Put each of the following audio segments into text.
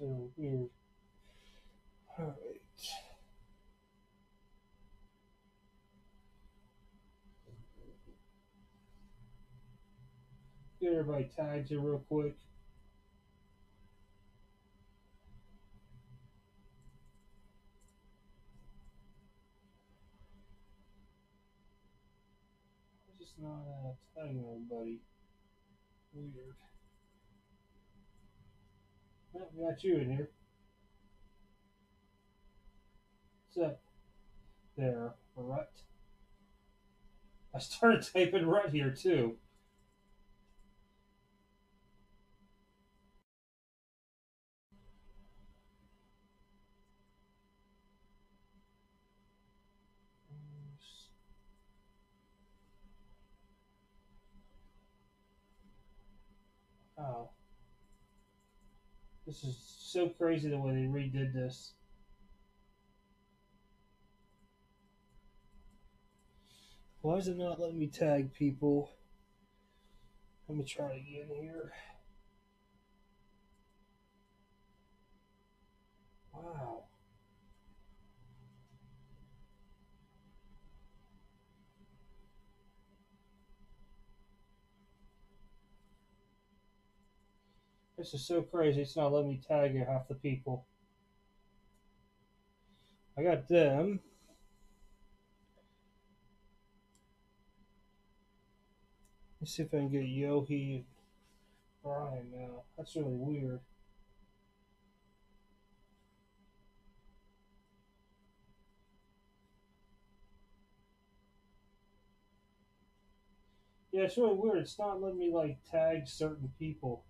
really weird. All right. Get everybody tagged here real quick. I'm just not uh, tagging everybody. Weird. We got you in here. Up? There, rut. I started typing rut here too. Oh. This is so crazy the way they redid this. Why is it not letting me tag people? Let me try again here. Wow. This is so crazy. It's not letting me tag half the people. I got them. Let's see if I can get Yohi and Brian now. That's really weird. Yeah, it's really weird. It's not letting me like tag certain people.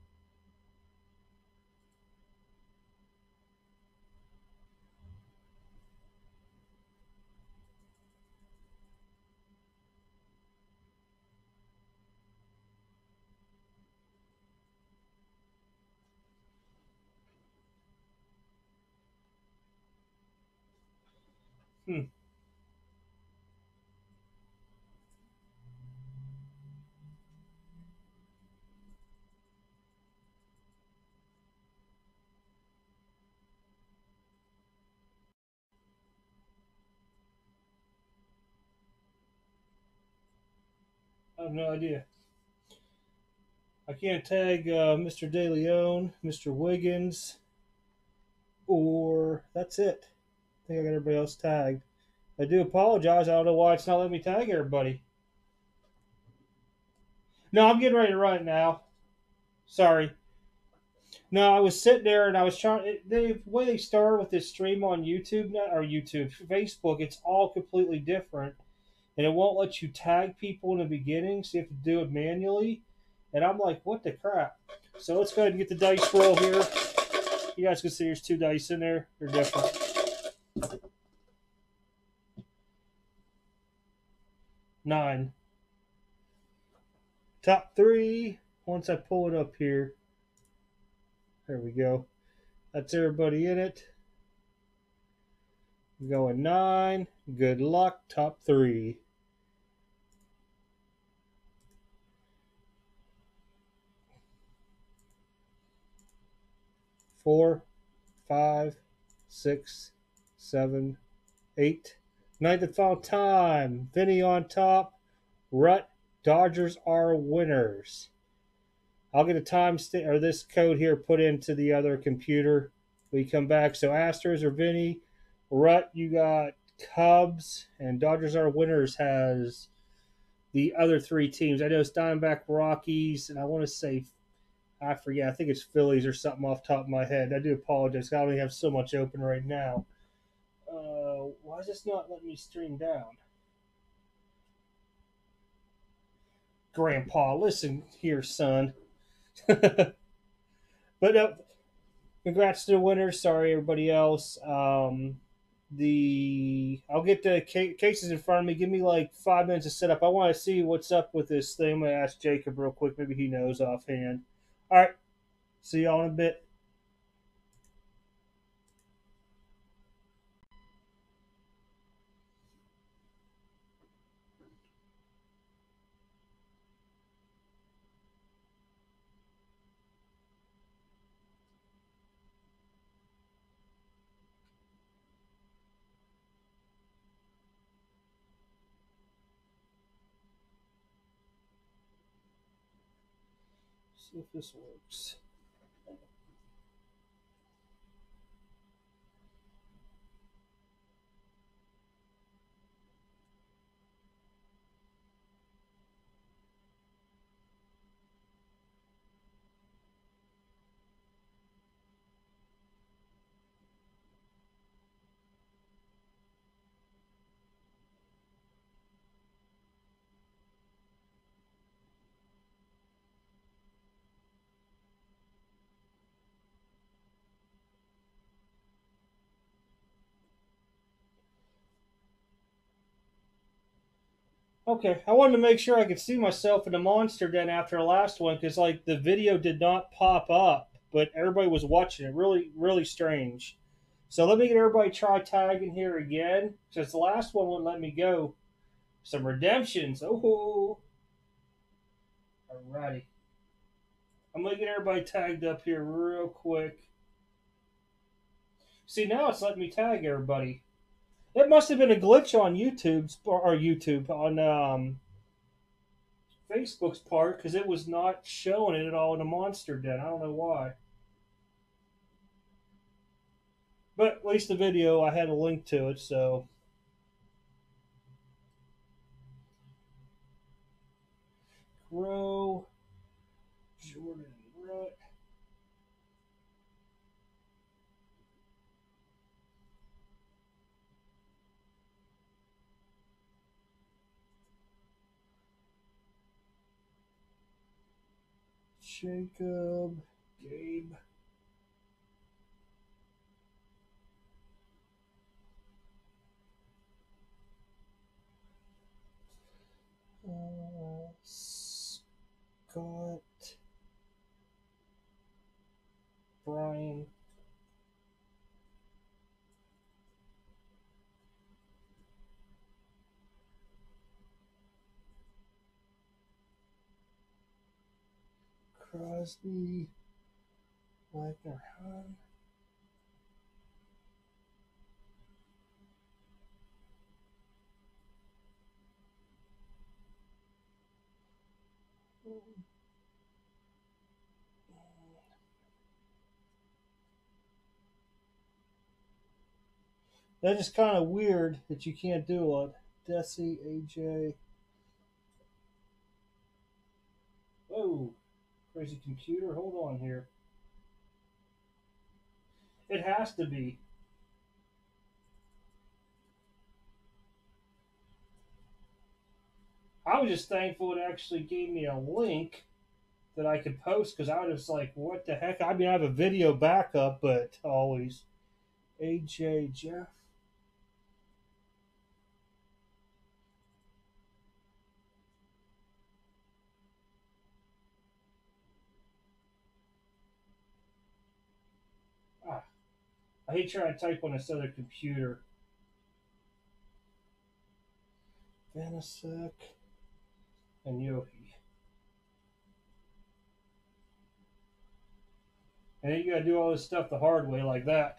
Have no idea. I can't tag uh, Mr. De Leon, Mr. Wiggins, or that's it. I think I got everybody else tagged. I do apologize. I don't know why it's not letting me tag everybody. No, I'm getting ready to run it now. Sorry. No, I was sitting there and I was trying. It, the way they started with this stream on YouTube or YouTube, Facebook, it's all completely different, and it won't let you tag people in the beginning, so you have to do it manually. And I'm like, what the crap? So let's go ahead and get the dice roll here. You guys can see there's two dice in there. They're different. Nine. Top three. Once I pull it up here. There we go. That's everybody in it. Going nine. Good luck. Top three. Four, five, six, seven, eight. Ninth and final time. Vinny on top. Rut. Dodgers are winners. I'll get a time st- or this code here put into the other computer. We come back. So Astros or Vinny. Rut, you got Cubs, and Dodgers are winners has the other three teams. I know it's Diamondback, Rockies, and I want to say I forget. I think it's Phillies or something off the top of my head. I do apologize. I only have so much open right now. Uh, why is this not letting me stream down? Grandpa, listen here, son. but uh, congrats to the winners. Sorry, everybody else. Um, the I'll get the ca- cases in front of me. Give me like five minutes to set up. I want to see what's up with this thing. I'm gonna ask Jacob real quick. Maybe he knows offhand. All right. See y'all in a bit. This works. Okay, I wanted to make sure I could see myself in the monster den after the last one because like the video did not pop up, but everybody was watching it. Really, really strange. So let me get everybody try tagging here again because the last one wouldn't let me go. Some redemptions. Oh, alrighty. I'm gonna get everybody tagged up here real quick. See now it's letting me tag everybody. It must have been a glitch on YouTube's or YouTube on um, Facebook's part because it was not showing it at all in the monster den. I don't know why. But at least the video, I had a link to it, so. Grow. Jordan Rut. Jacob, Gabe. Uh, Scott, Brian, Crosby, Wagner Hahn. That is kind of weird that you can't do it. Desi, AJ. Whoa. Crazy computer, hold on here. It has to be. I was just thankful it actually gave me a link that I could post because I was like, what the heck? I mean, I have a video backup, but always. AJ Jeff. I hate trying to type on this other computer. Vanasek and Yohi. And then you gotta do all this stuff the hard way like that.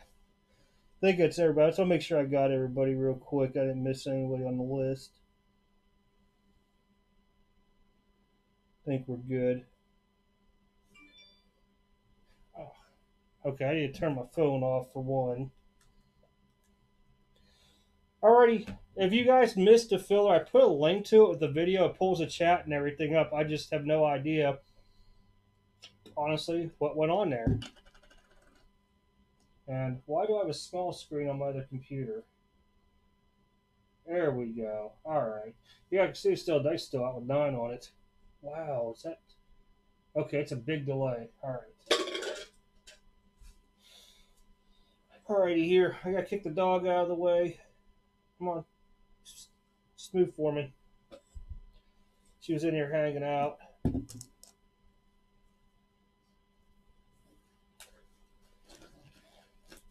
I think that's everybody. So I'll make sure I got everybody real quick. I didn't miss anybody on the list. I think we're good. Okay, I need to turn my phone off for one. Alrighty, if you guys missed the filler, I put a link to it with the video. It pulls the chat and everything up. I just have no idea, honestly, what went on there. And why do I have a small screen on my other computer? There we go. Alright. Yeah, I can see still dice still out with nine on it. Wow, is that okay, it's a big delay. Alright. Alrighty, here. I gotta kick the dog out of the way. Come on. Smooth for me. She was in here hanging out.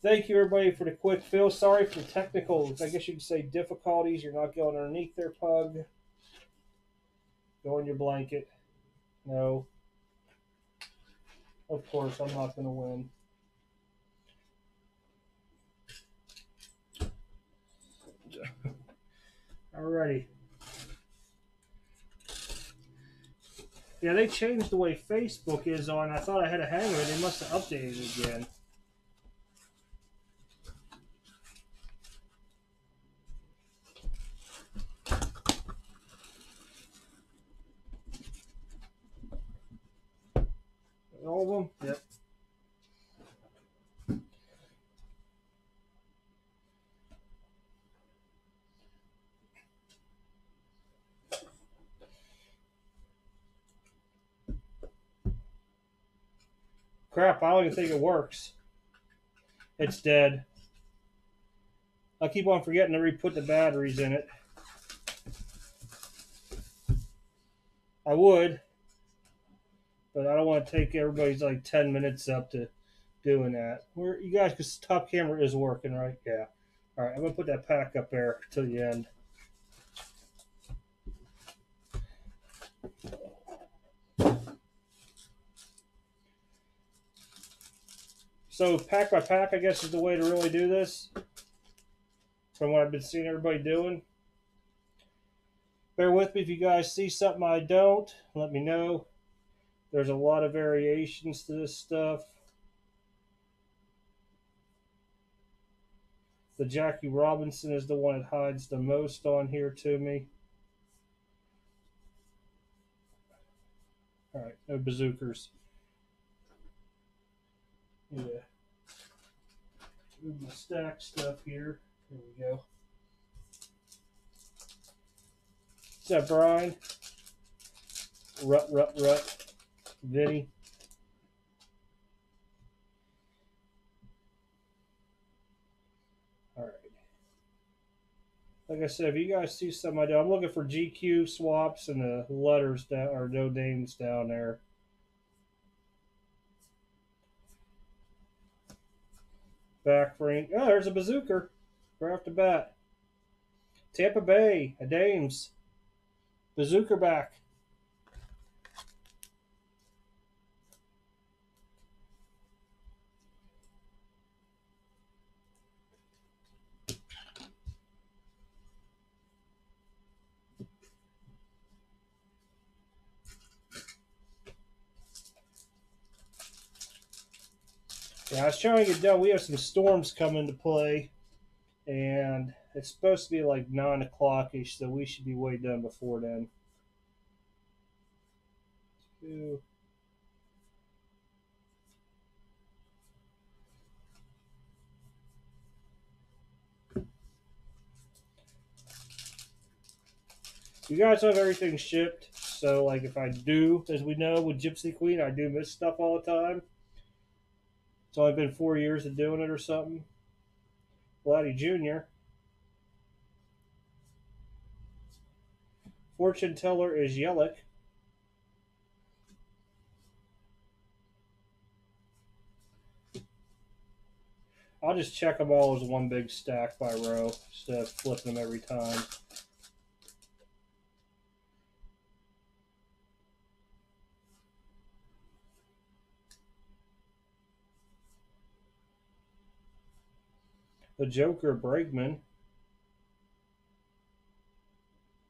Thank you, everybody, for the quick fill. Sorry for the technical, I guess you could say, difficulties. You're not going underneath there, pug. Go in your blanket. No. Of course, I'm not going to win. Alrighty. Yeah, they changed the way Facebook is on. I thought I had a hang. They must have updated it again. All of them? Yep. Crap, I don't even think it works. It's dead. I keep on forgetting to re-put the batteries in it. I would, but I don't want to take everybody's like 10 minutes up to doing that. Where you guys, because top camera is working, right? Yeah. All right, I'm gonna put that pack up there till the end. So pack by pack, I guess, is the way to really do this. From what I've been seeing everybody doing. Bear with me if you guys see something I don't. Let me know. There's a lot of variations to this stuff. The Jackie Robinson is the one that hides the most on here to me. All right, no bazookas. Yeah. Move my stack stuff here. There we go. What's that, Brian? Rut, rut, rut. Vinny. All right. Like I said, if you guys see something I do, I'm looking for GQ swaps and the letters down or no names down there. Back ring. Oh, there's a bazooka. Right off the bat. Tampa Bay, Adames. Bazooka back. Yeah, I was trying to get done. We have some storms coming to play, and it's supposed to be like nine o'clock ish, so we should be way done before then. Two. You guys have everything shipped, so like if I do, as we know with Gypsy Queen, I do miss stuff all the time. It's only been four years of doing it or something. Vladdy Jr. Fortune teller is Yelich. I'll just check them all as one big stack by row instead of flipping them every time. The Joker Bregman.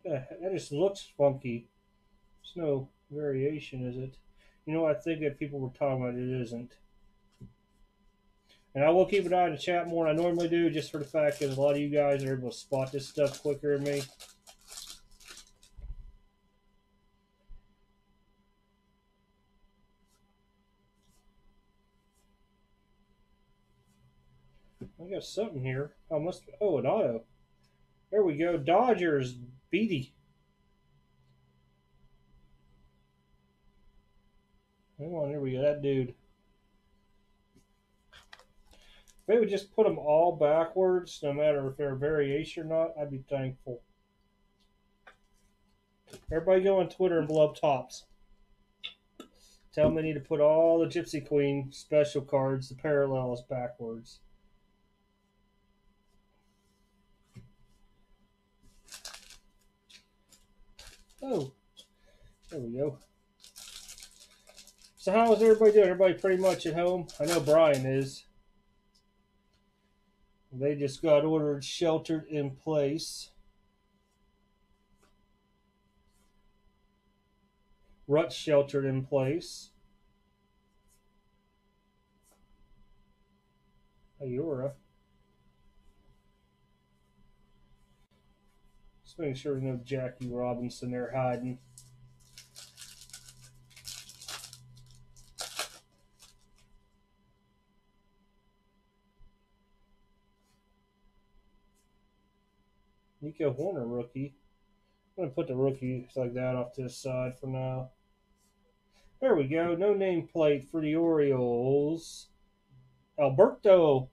That just looks funky. There's no variation, is it? You know, I think that people were talking about it isn't. And I will keep an eye on the chat more than I normally do, just for the fact that a lot of you guys are able to spot this stuff quicker than me. Got something here. I must. Oh, an auto. There we go. Dodgers. Beaty. Hang on. There we go. That dude. If they would just put them all backwards, no matter if they're a variation or not, I'd be thankful. Everybody go on Twitter and blow up Topps. Tell them they need to put all the Gypsy Queen special cards, the parallels, backwards. Oh, there we go. So how is everybody doing? Everybody pretty much at home? I know Brian is. They just got ordered sheltered in place. Rut sheltered in place. Ayura. Making sure there's no Jackie Robinson there hiding. Nico Hoerner rookie. I'm to put the rookies like that off to the side for now. There we go. No nameplate for the Orioles. Alberto.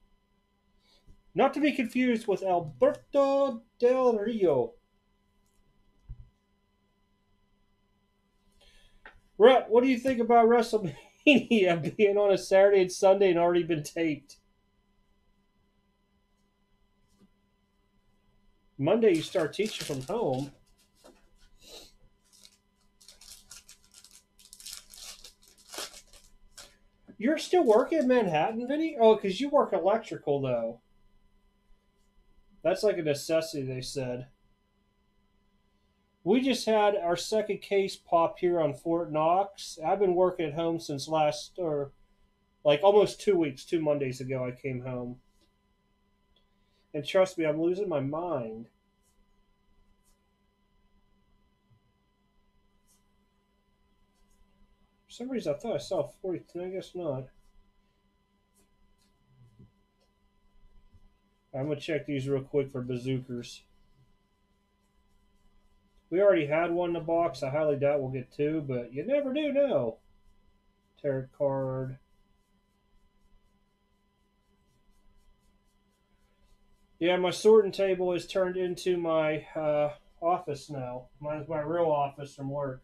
Not to be confused with Alberto Del Rio. Rhett, what do you think about WrestleMania being on a Saturday and Sunday and already been taped? Monday you start teaching from home. You're still working in Manhattan, Vinny? Oh, because you work electrical, though. That's like a necessity, they said. We just had our second case pop here on Fort Knox. I've been working at home since last, or like almost two weeks, two Mondays ago, I came home. And trust me, I'm losing my mind. For some reason, I thought I saw 42. I guess not. I'm going to check these real quick for bazookas. We already had one in the box. I highly doubt we'll get two, but you never do know. Tarot card. Yeah, my sorting table is turned into my uh, office now. Mine's my real office from work.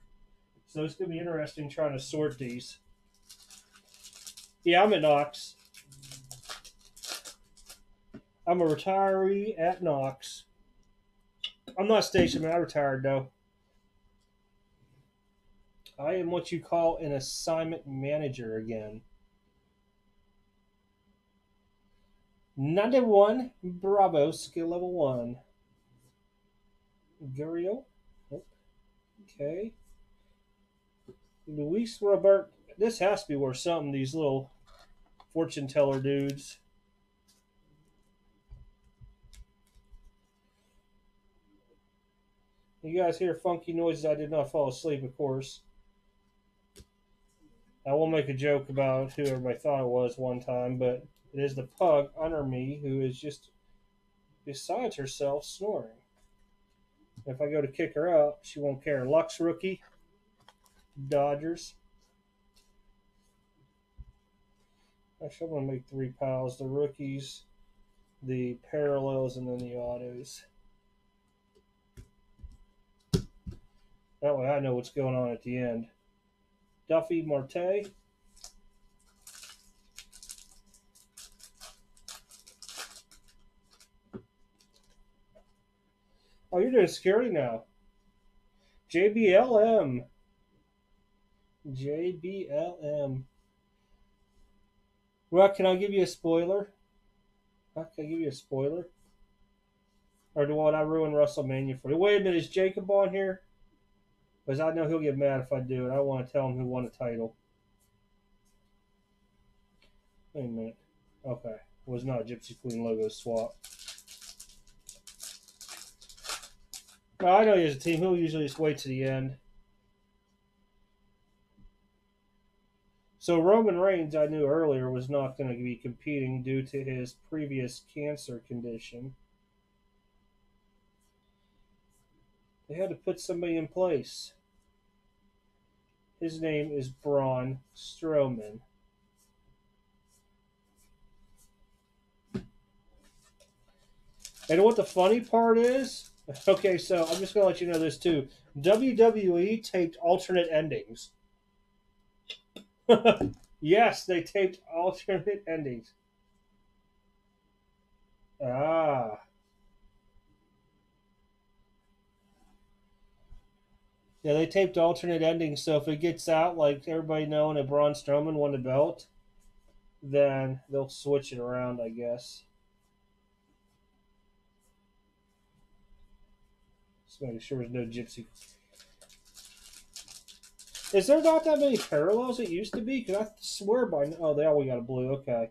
So it's going to be interesting trying to sort these. Yeah, I'm at Knox. I'm a retiree at Knox. I'm not stationed, I retired though. I am what you call an assignment manager again. 91, Bravo, skill level 1. Gurriel. Oh, okay. Luis Robert. This has to be worth something, these little fortune teller dudes. You guys hear funky noises. I did not fall asleep, of course. I will make a joke about who everybody thought it was one time, but it is the pug under me who is just besides herself snoring. If I go to kick her out, she won't care. Lux rookie, Dodgers. Actually, I'm going to make three piles the rookies, the parallels, and then the autos. That way I know what's going on at the end. Duffy Marte. Oh, you're doing security now. JBLM. JBLM. Well, can I give you a spoiler? Can I give you a spoiler? Or do I ruin WrestleMania for you? Wait a minute, is Jacob on here? Because I know he'll get mad if I do it. I want to tell him who won the title. Wait a minute. Okay. Was not a Gypsy Queen logo swap. I know he has a team. He'll usually just wait to the end. So Roman Reigns, I knew earlier, was not going to be competing due to his previous cancer condition. They had to put somebody in place. His name is Braun Strowman. And what the funny part is, okay, so I'm just going to let you know this too. WWE taped alternate endings. yes, they taped alternate endings. Ah. Yeah, they taped alternate endings, so if it gets out, like everybody knowing that Braun Strowman won the belt, then they'll switch it around, I guess. Just making sure there's no gypsy. Is there not that many parallels it used to be? Because I swear by oh they all got a blue. Okay,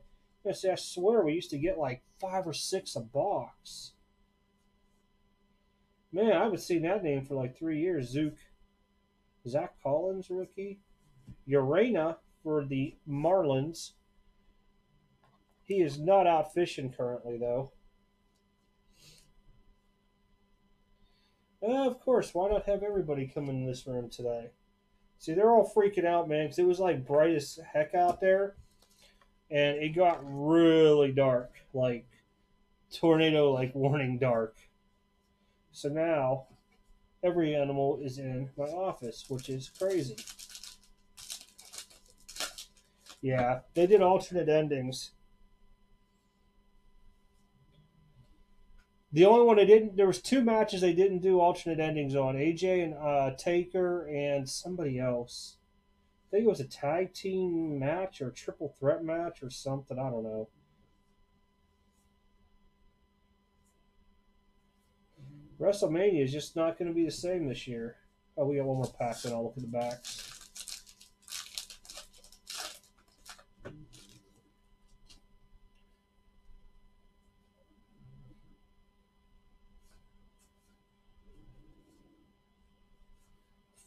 I say I swear we used to get like five or six a box. Man, I haven't seen that name for like three years. Zook, Zack Collins rookie, Urena for the Marlins. He is not out fishing currently though. Uh, of course, why not have everybody come in this room today? See, they're all freaking out, man, because it was like bright as heck out there, and it got really dark, like tornado like warning dark. So now every animal is in my office, which is crazy. Yeah, they did alternate endings. The only one they didn't, there was two matches they didn't do alternate endings on. AJ and uh, Taker and somebody else. I think it was a tag team match or triple threat match or something. I don't know. WrestleMania is just not going to be the same this year. Oh, we got one more pack, then I'll look at the backs.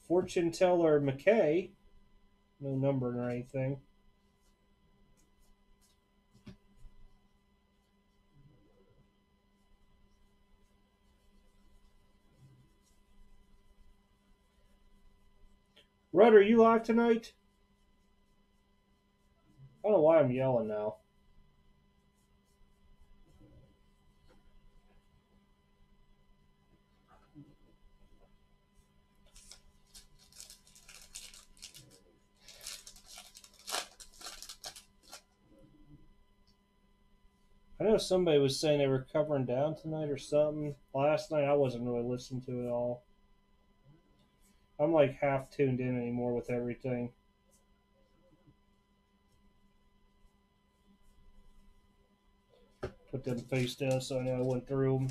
Fortune teller McKay, no number or anything. Rudder, you live tonight? I don't know why I'm yelling now. I know somebody was saying they were covering down tonight or something. Last night I wasn't really listening to it all. I'm like half tuned in anymore with everything. Put them face down so I know I went through them.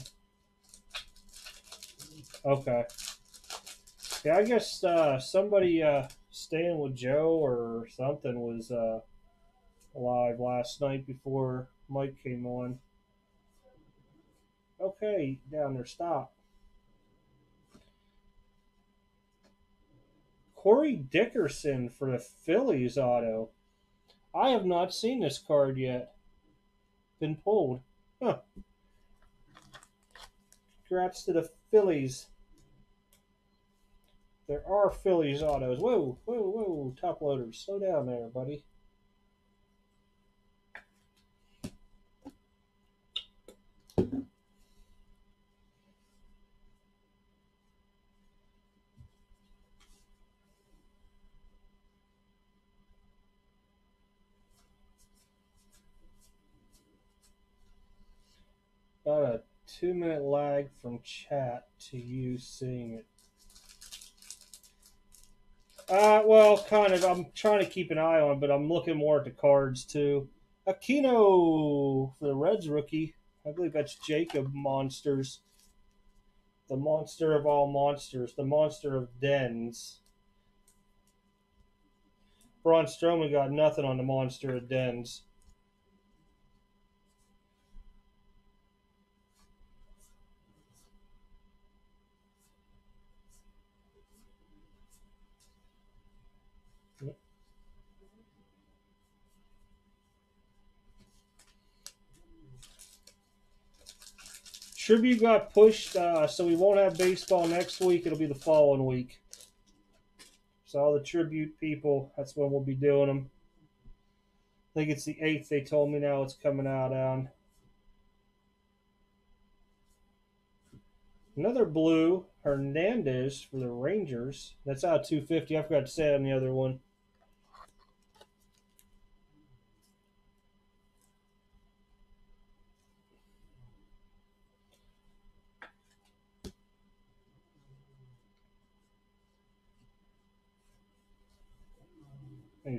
Okay. Yeah, I guess uh, somebody uh, staying with Joe or something was uh, alive last night before Mike came on. Okay, down there, stop. Corey Dickerson for the Phillies auto. I have not seen this card yet. Been pulled. Huh. Congrats to the Phillies. There are Phillies autos. Whoa, whoa, whoa, top loaders. Slow down there, buddy. About a two minute lag from chat to you seeing it. Uh, well, kind of. I'm trying to keep an eye on, but I'm looking more at the cards too. Aquino for the Reds rookie. I believe that's Jacob Monsters. The monster of all monsters. The monster of dens. Braun Strowman got nothing on the monster of dens. Tribute got pushed, uh, so we won't have baseball next week. It'll be the following week. So all the tribute people, that's when we'll be doing them. I think it's the eighth. They told me now it's coming out on. Another blue Hernandez for the Rangers. That's out 250. I forgot to say on the other one.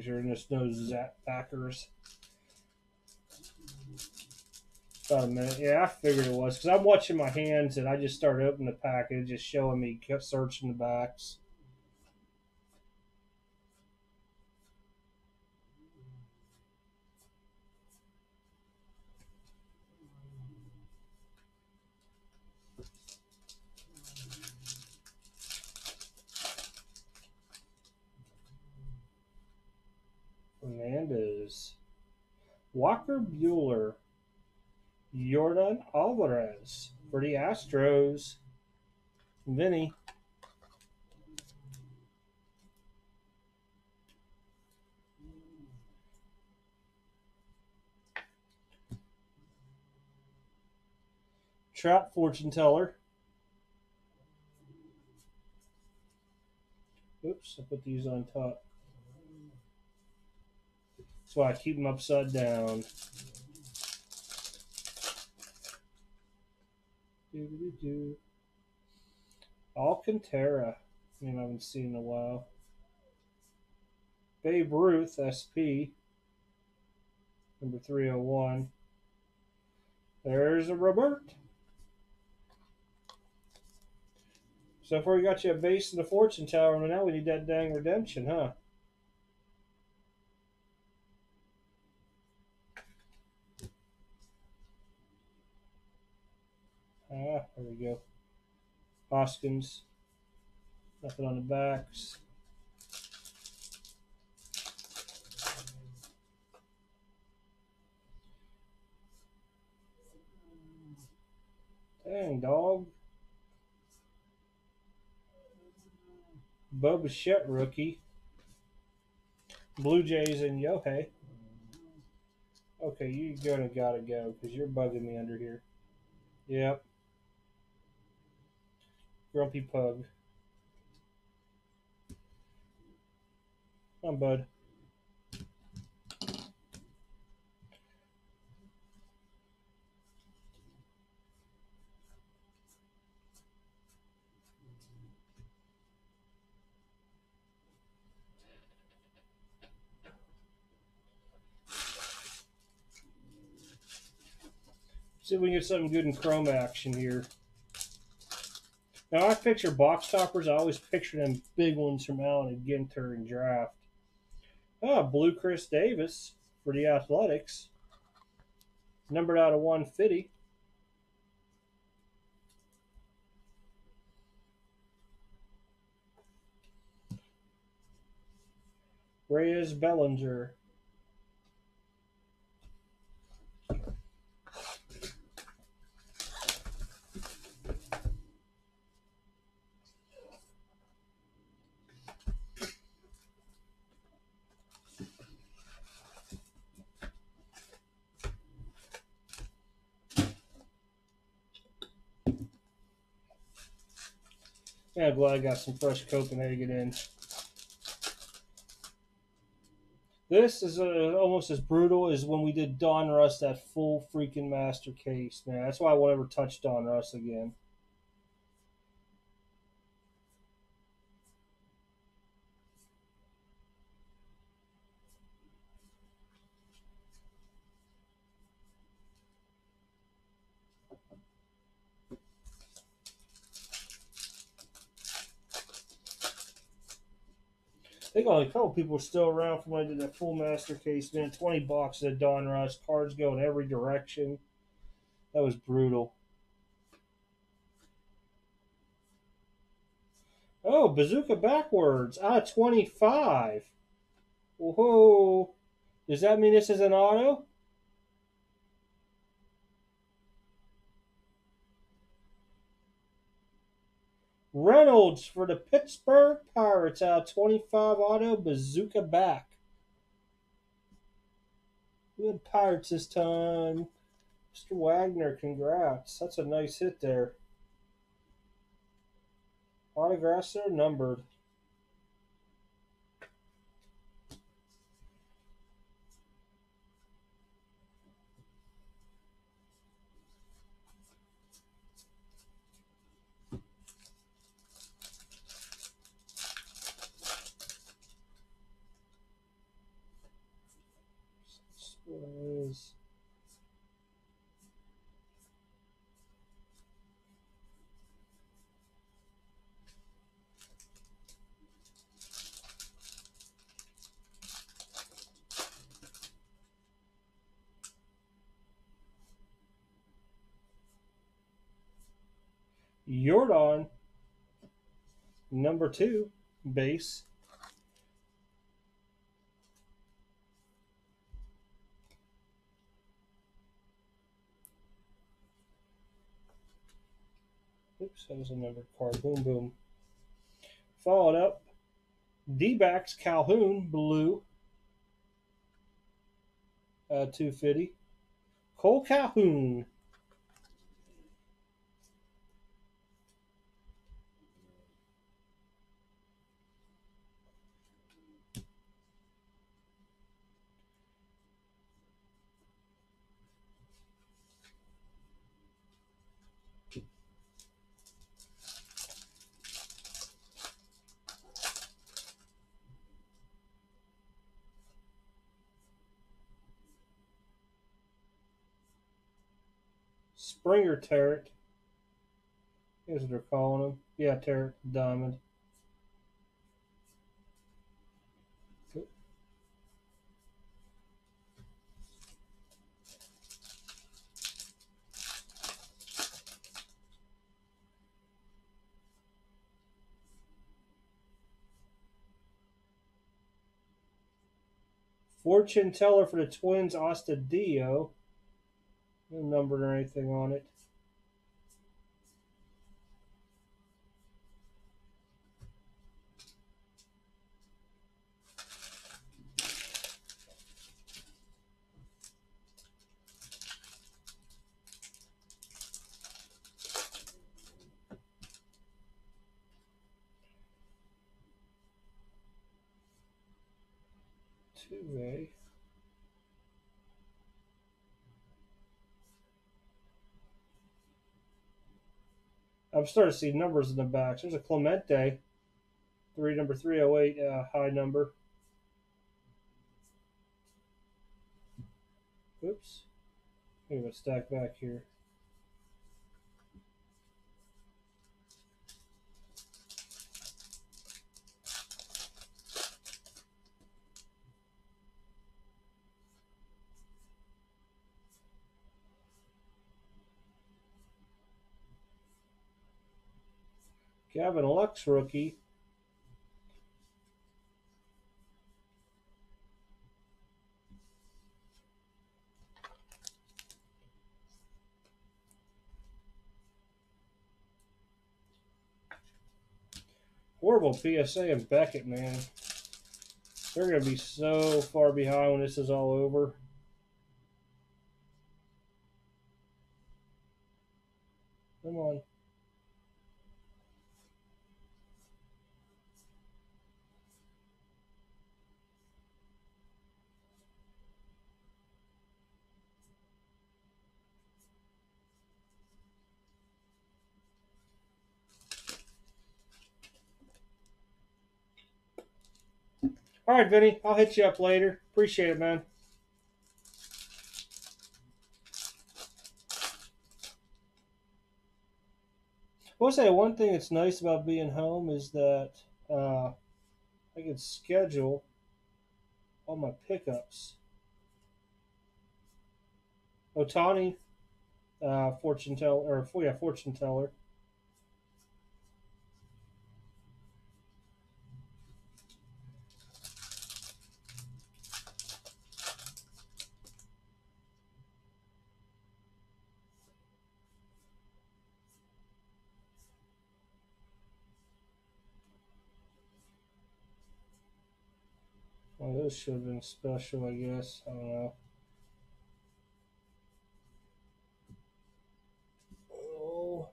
Sure there's no Zap Packers. About a minute. Yeah, I figured it was because I'm watching my hands and I just started opening the package, just showing me, kept searching the backs. Alvarez, Walker Buehler, Yordan Alvarez for the Astros. Vinny. Trout fortune teller. Oops, I put these on top. Why I keep them upside down. Do, do, do. Alcantara. I mean, I haven't seen in a while. Babe Ruth, SP. Number 301. There's a Robert. So far, we got you a base in the fortune tower, but now we need that dang redemption, huh? Ah, there we go. Hoskins. Nothing on the backs. Dang, dog. Bo Bichette rookie. Blue Jays and Yohei. Okay, you're gonna gotta go because you're bugging me under here. Yep. Grumpy Pug. Come on, bud. See if we can get something good in chrome action here. Now I picture box toppers. I always picture them big ones from Allen and Ginter and Draft. Ah, blue Khris Davis for the Athletics. Numbered out of 150. Reyes Bellinger. Yeah, glad I got some fresh Copenhagen in. This is uh, almost as brutal as when we did Donruss, that full freaking master case, man. That's why I won't ever touch Donruss again. Think only a couple people are still around from when I did that full master case, man. 20 boxes of Donruss, cards go in every direction. That was brutal. Oh, bazooka backwards. Ah, 25. Whoa. Does that mean this is an auto? Reynolds for the Pittsburgh Pirates out 25 auto bazooka back. Good Pirates this time. Mr. Wagner, congrats. That's a nice hit there. Autographs are numbered. number two base Oops, that was a numbered card. Boom, boom. Followed up, d Calhoun, blue, uh, 250. Kole Calhoun, Springer Tarot. Here's what they're calling him. Yeah, Tarot Diamond. Fortune teller for the Twins, Astudillo. No numbered or anything on it. Two A. I'm starting to see numbers in the backs. There's a Clemente, three number three oh eight, uh, high number. Oops. I'm gonna stack back here. Gavin Lux rookie. Horrible PSA and Beckett, man. They're going to be so far behind when this is all over. Come on. All right, Vinny, I'll hit you up later. Appreciate it, man. I will say one thing that's nice about being home is that uh, I can schedule all my pickups. Ohtani, uh, fortune teller, or yeah, fortune teller. This should have been special, I guess. I don't know. Oh.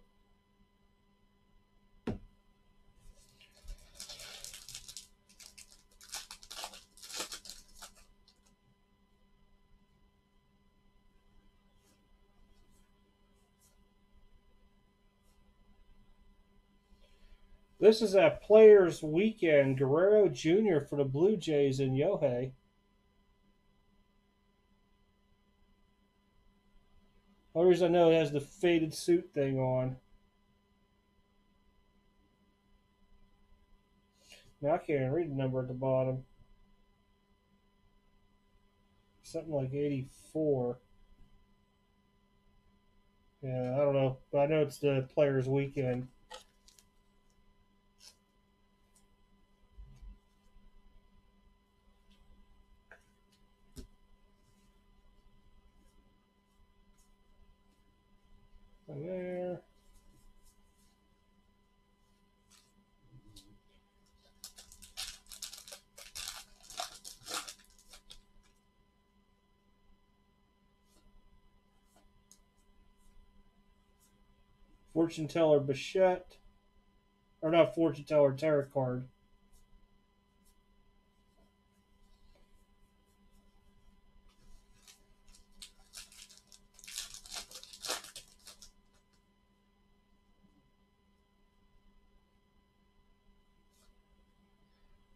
This is a players' weekend. Guerrero Jr. for the Blue Jays and Yohei. Only reason I know it has the faded suit thing on. Now I can't even read the number at the bottom. Something like 84. Yeah, I don't know. But I know it's the players' weekend. there. Fortune Teller Bichette. Or not Fortune Teller Tarot card.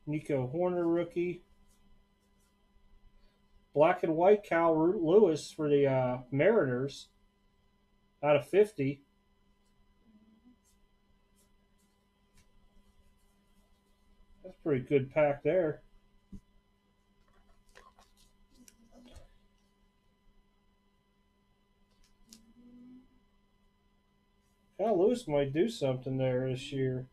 Nico Hoerner rookie. Black and white Kyle Lewis for the uh, Mariners out of 50. Pretty good pack there. Kyle Lewis might do something there this year.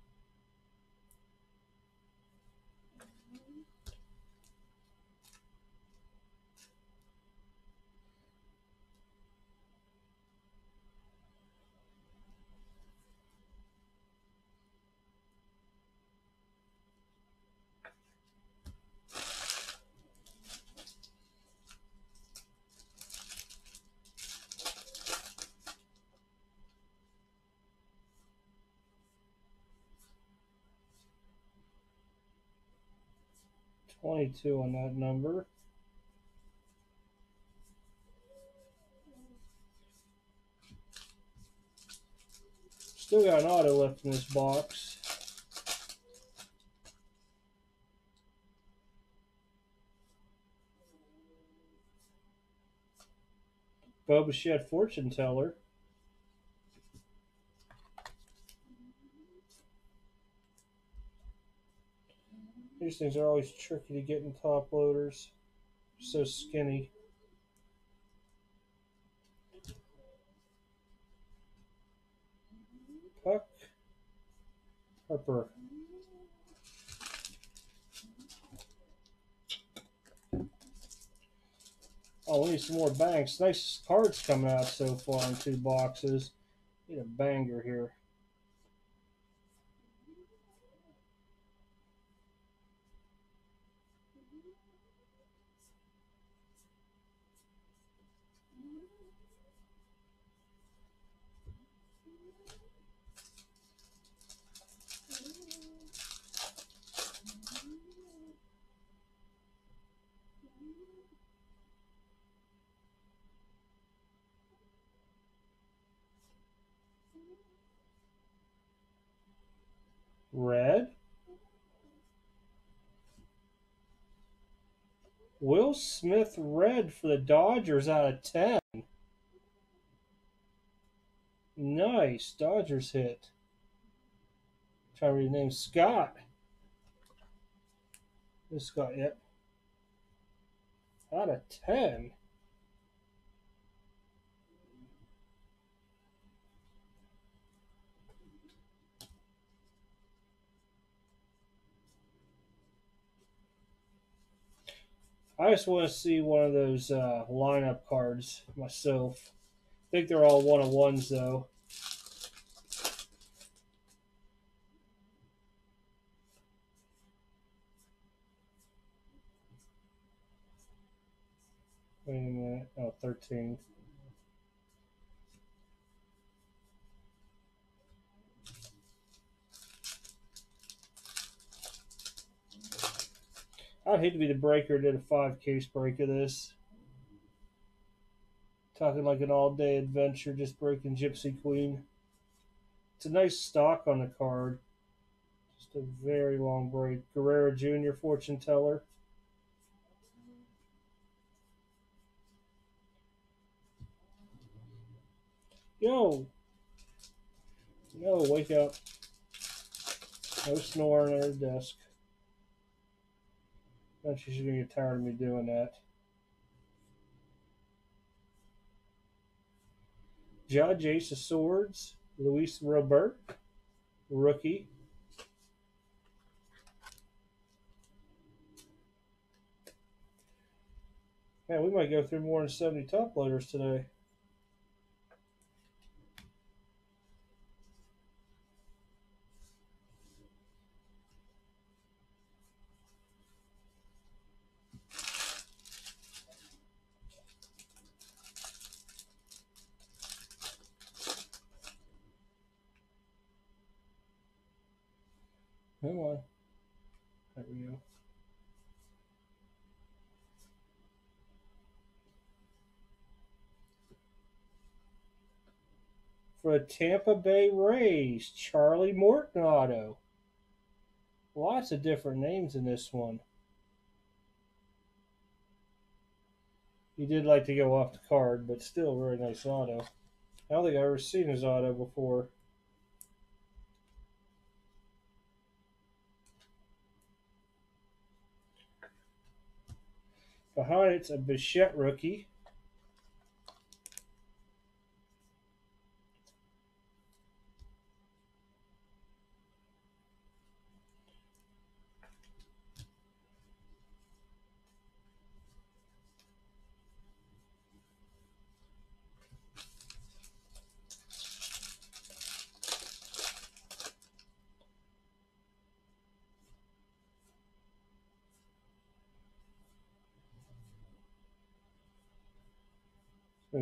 Twenty-two on that number. Still got an auto left in this box. Bo Bichette Fortune Teller. These things are always tricky to get in top loaders. So skinny. Puck. Harper. Oh, we need some more banks. Nice cards coming out so far in two boxes. Need a banger here. Red. Will Smith red for the Dodgers out of 10. Nice. Dodgers hit. Try to read name. Scott. This Scott, yep. Out of 10. I just want to see one of those uh, lineup cards myself. I think they're all one of ones though. Wait a minute. Oh, 13. I'd hate to be the breaker did a five case break of this. Talking like an all day adventure, just breaking Gypsy Queen. It's a nice stock on the card. Just a very long break. Guerrero Jr. Fortune Teller. Yo! Yo, wake up. No snoring at her desk. Bet she's gonna get tired of me doing that. Judge Ace of Swords, Luis Robert, rookie. Man, we might go through more than 70 top loaders today. Come on. There we go. Tampa Bay Rays, Charlie Morton auto. Lots of different names in this one. He did like to go off the card, but still very nice auto. I don't think I've ever seen his auto before. Behind it's a Bichette rookie.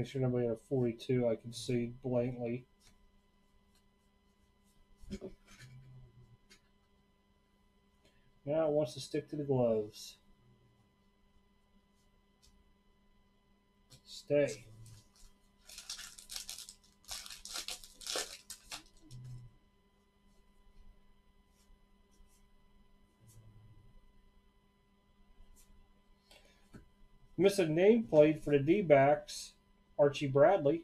Sure nobody at a 42 I can see blankly. Now it wants to stick to the gloves. Stay. Miss Missing nameplate for the D-backs. Archie Bradley.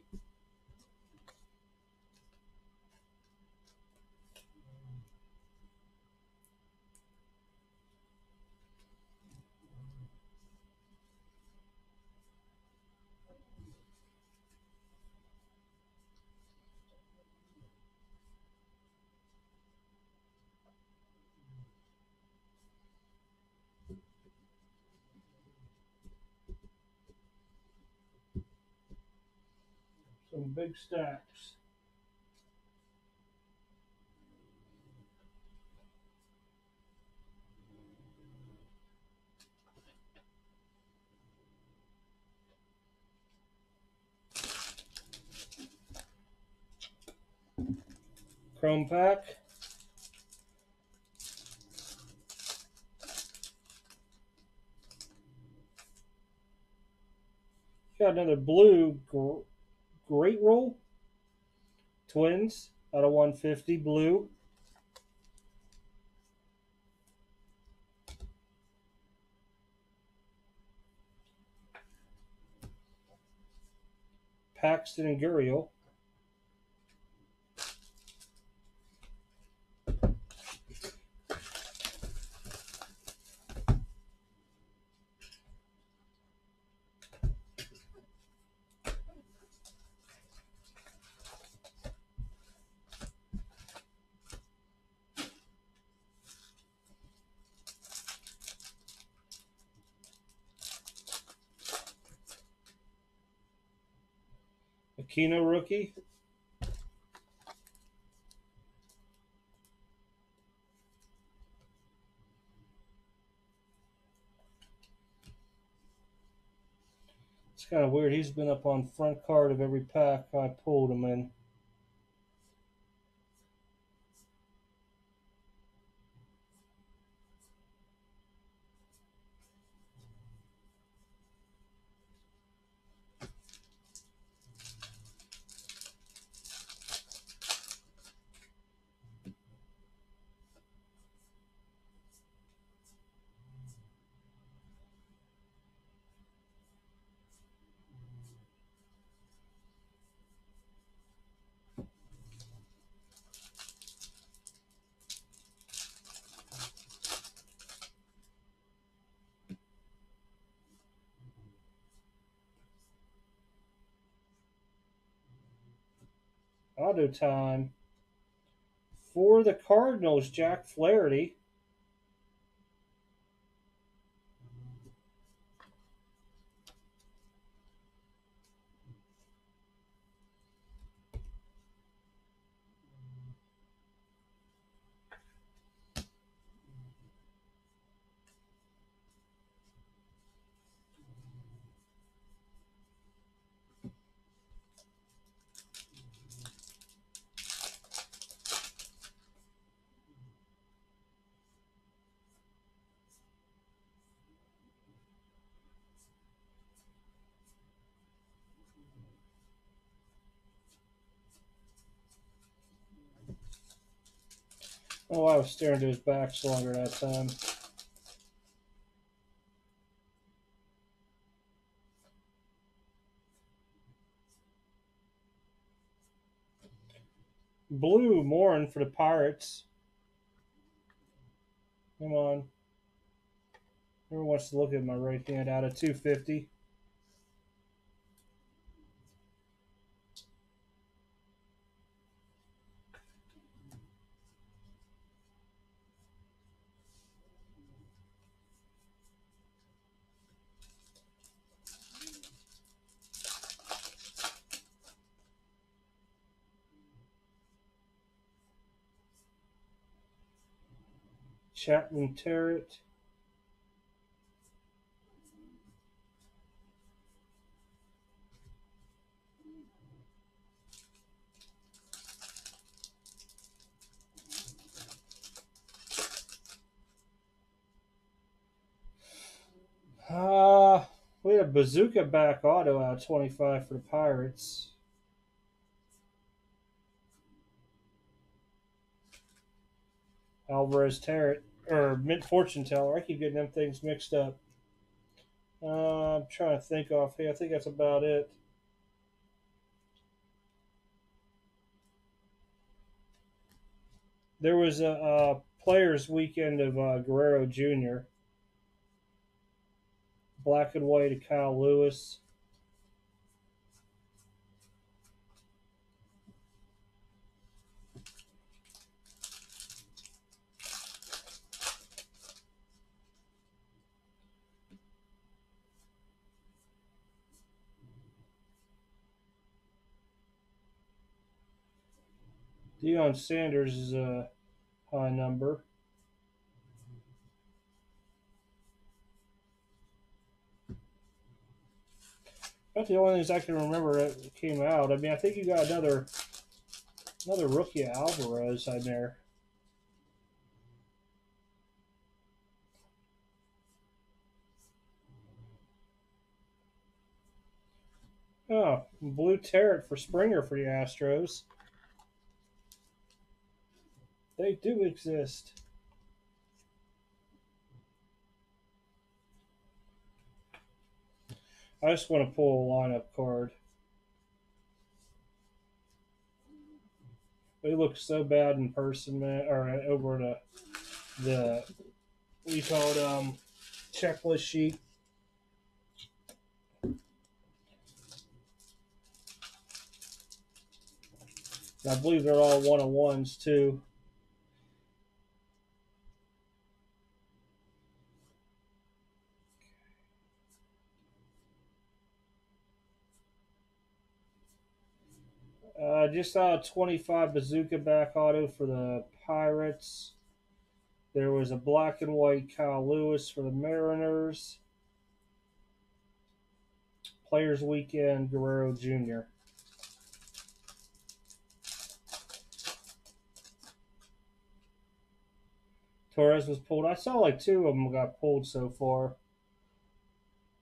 Stacks. Chrome pack. Got another blue Great roll. Twins out of 150 blue. Paxton and Gurriel. Kino rookie. It's kind of weird. He's been up on front card of every pack I pulled him in. Time for the Cardinals, Jack Flaherty. Oh, I was staring to his back longer that time. Blue Moran for the Pirates. Come on. Everyone wants to look at my right hand out of 250. Chapman Tarot. Uh, we had a bazooka back auto out of 25 for the Pirates. Alvarez Tarot or Fortune Teller. I keep getting them things mixed up. Uh, I'm trying to think off here. I think that's about it. There was a, a players' weekend of uh, Guerrero Jr. Black and white of Kyle Lewis. Deion Sanders is a high number. That's the only things I can remember that came out. I mean, I think you got another another rookie Alvarez on there. Oh, blue Tarot for Springer for the Astros. They do exist. I just want to pull a lineup card. They look so bad in person, man, or over the the we call it um checklist sheet. I believe they're all one on ones too. Uh, just saw a 25 bazooka back auto for the Pirates. There was a black and white Kyle Lewis for the Mariners. Players Weekend Guerrero Jr. Torres was pulled. I saw like two of them got pulled so far.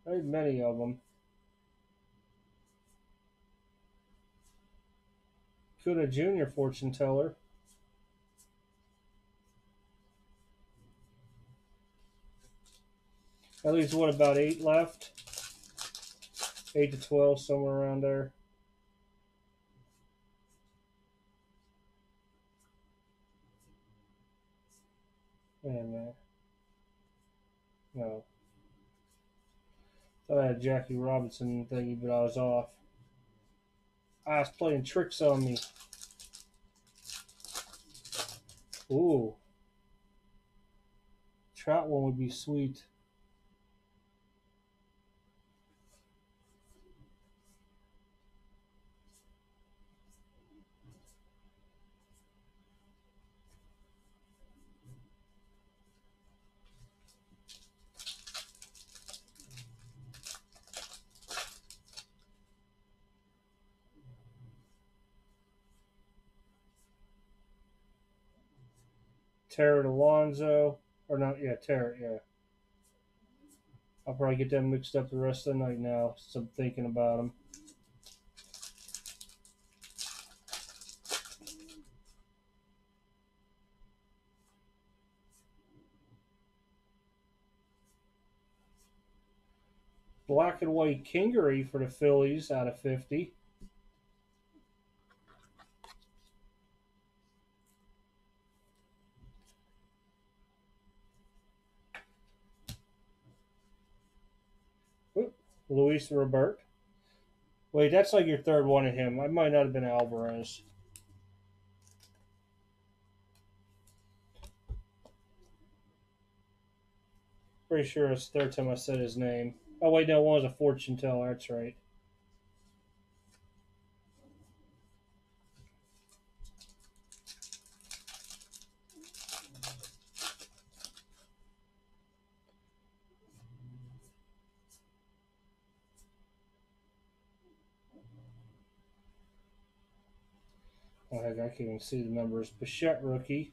There's many of them. Acuña Jr. fortune teller. At least what about eight left? Eight to twelve, somewhere around there. Man, man. No. Thought I had Jackie Robinson thingy, but I was off. I was playing tricks on me. Ooh. Trout one would be sweet. Terry Alonso, or not? Yeah, Terry. Yeah, I'll probably get them mixed up the rest of the night now. So I'm thinking about them. Black and white Kingery for the Phillies out of 50. Luis Robert. Wait, that's like your third one of him. I might not have been Alvarez. Pretty sure it's the third time I said his name. Oh wait, no, one was a fortune teller. That's right. Heck, I can't even see the numbers. Bichette rookie.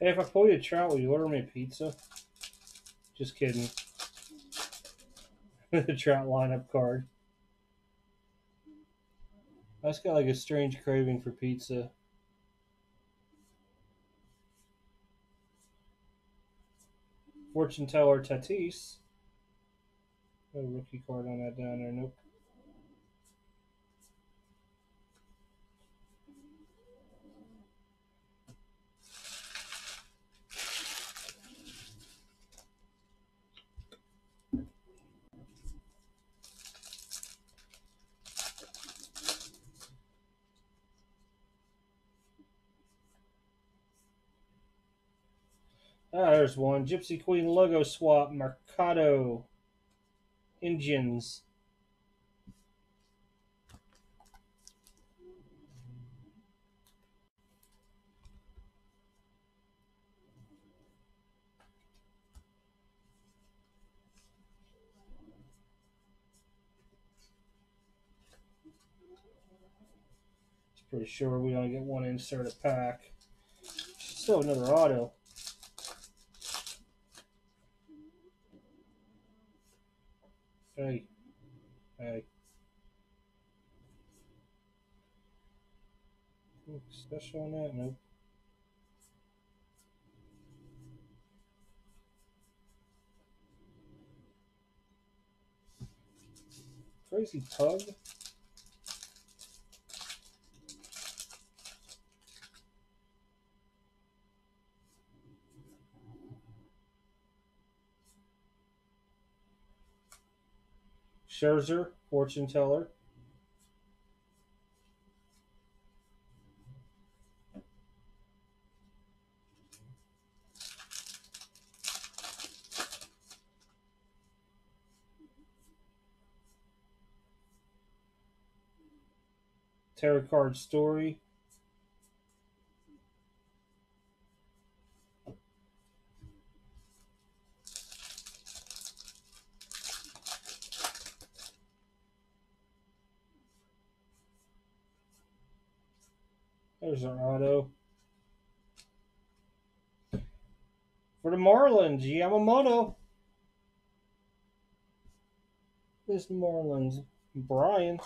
Hey, if I pull you a Trout, will you order me a pizza? Just kidding. the Trout lineup card. I just got like a strange craving for pizza. Fortune teller Tatis. No rookie card on that down there. Nope. Ah, there's one. Gypsy Queen logo swap. Mercado. Engines. Pretty sure we only get one insert a pack. Still another auto. Hey. Hey. Special on that? Nope. Crazy Pug. Scherzer, fortune teller. Tarot card story. For the Marlins, Yamamoto. This Marlins, Brian.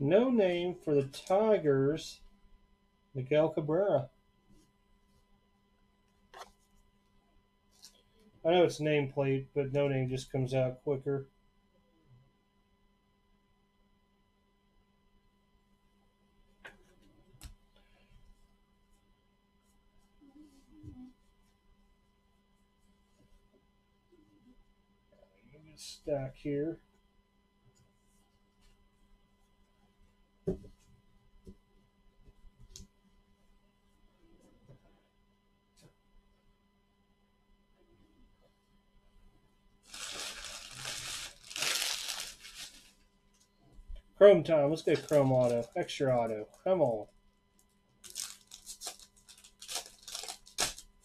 no name for the Tigers, Miguel Cabrera. I know it's nameplate, but no name just comes out quicker. Stack here. Chrome time. Let's get Chrome Auto. Extra Auto. Come on.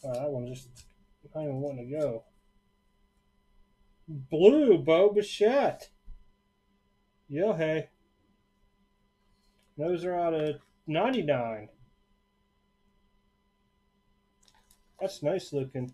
Oh, that one just not even wanting to go. Blue Bo Bichette. Yo, hey. Those are out of 99. That's nice looking.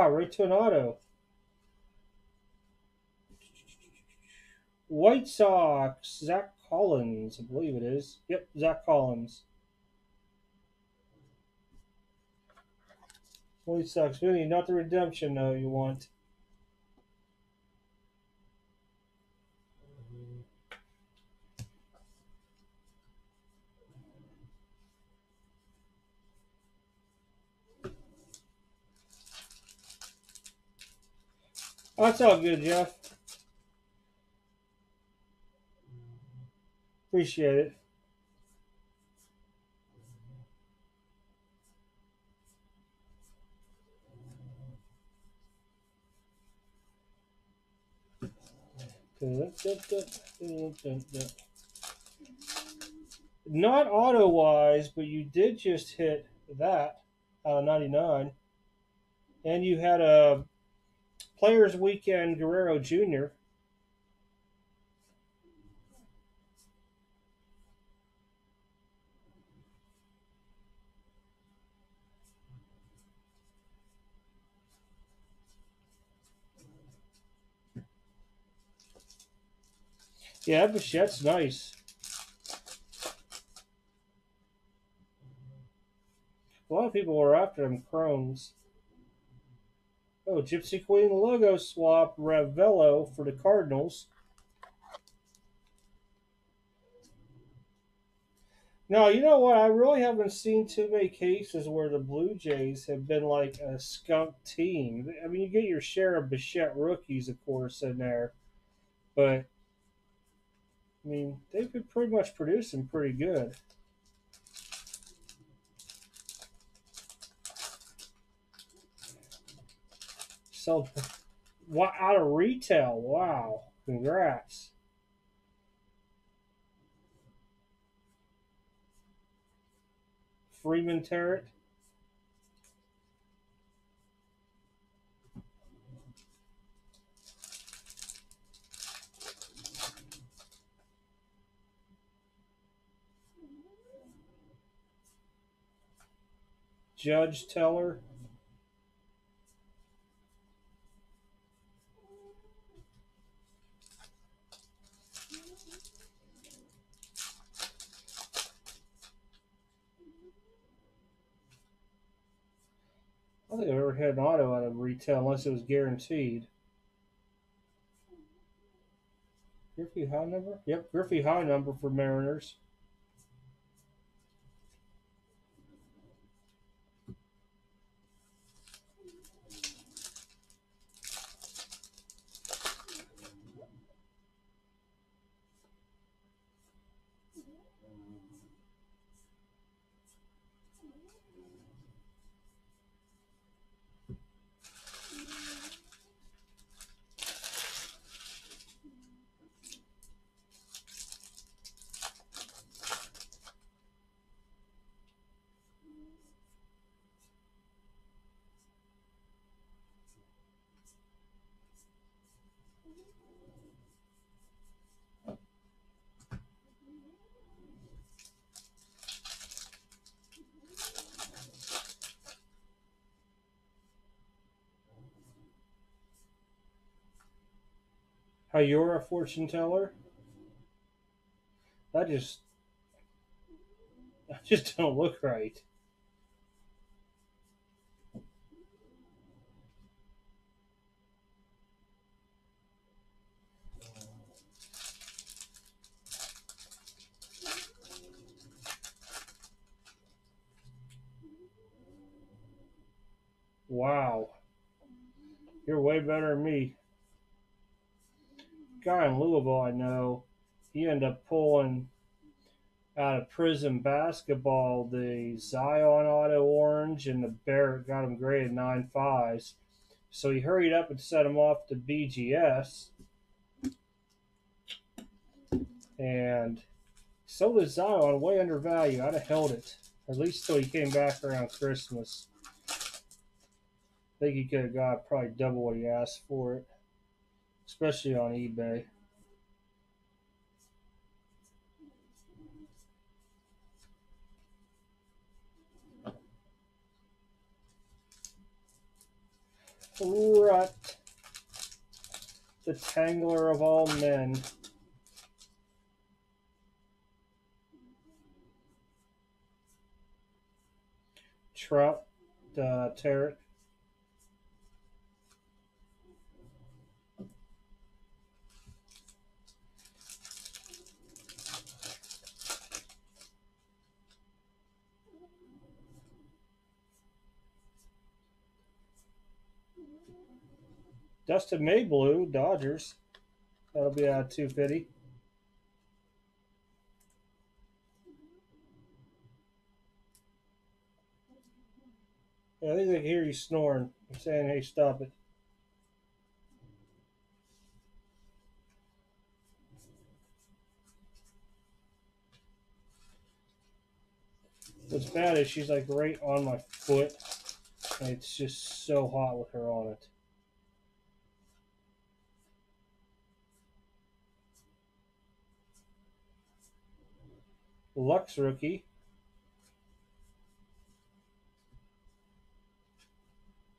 Wow, right to an auto. White Sox, Zack Collins, I believe it is. Yep, Zack Collins. White Sox, Vinny, not the redemption though you want. Oh, that's all good, Jeff. Appreciate it. Not auto wise, but you did just hit that out of 99. And you had a Players Weekend Guerrero Jr. Yeah, Bichette's nice. A lot of people were after him, Crohn's. Oh, Gypsy Queen logo swap Ravelo for the Cardinals. Now, you know what? I really haven't seen too many cases where the Blue Jays have been like a skunk team. I mean, you get your share of Bichette rookies, of course, in there. But, I mean, they've been pretty much producing pretty good. What out of retail? Wow! Congrats. Freeman Tarot. Judge Teller. I don't think I've ever had an auto out of retail unless it was guaranteed. Griffey high number? Yep, Griffey high number for Mariners. You're a fortune teller? That just that just don't look right. Wow. You're way better than me. Guy in Louisville I know, he ended up pulling out of Prizm basketball the Zion Auto Orange and the Barrett got him graded nine fives. So he hurried up and set him off to BGS. And so his Zion way undervalued. I'd have held it. At least till he came back around Christmas. I think he could have got probably double what he asked for it. Especially on eBay. Rut, the tangler of all men. Trout, uh, Tarot. Dustin May blue, Dodgers. That'll be out 250. Yeah, I think I can hear you snoring. I'm saying, hey, stop it. What's bad is she's like right on my foot, and it's just so hot with her on it. Lux rookie.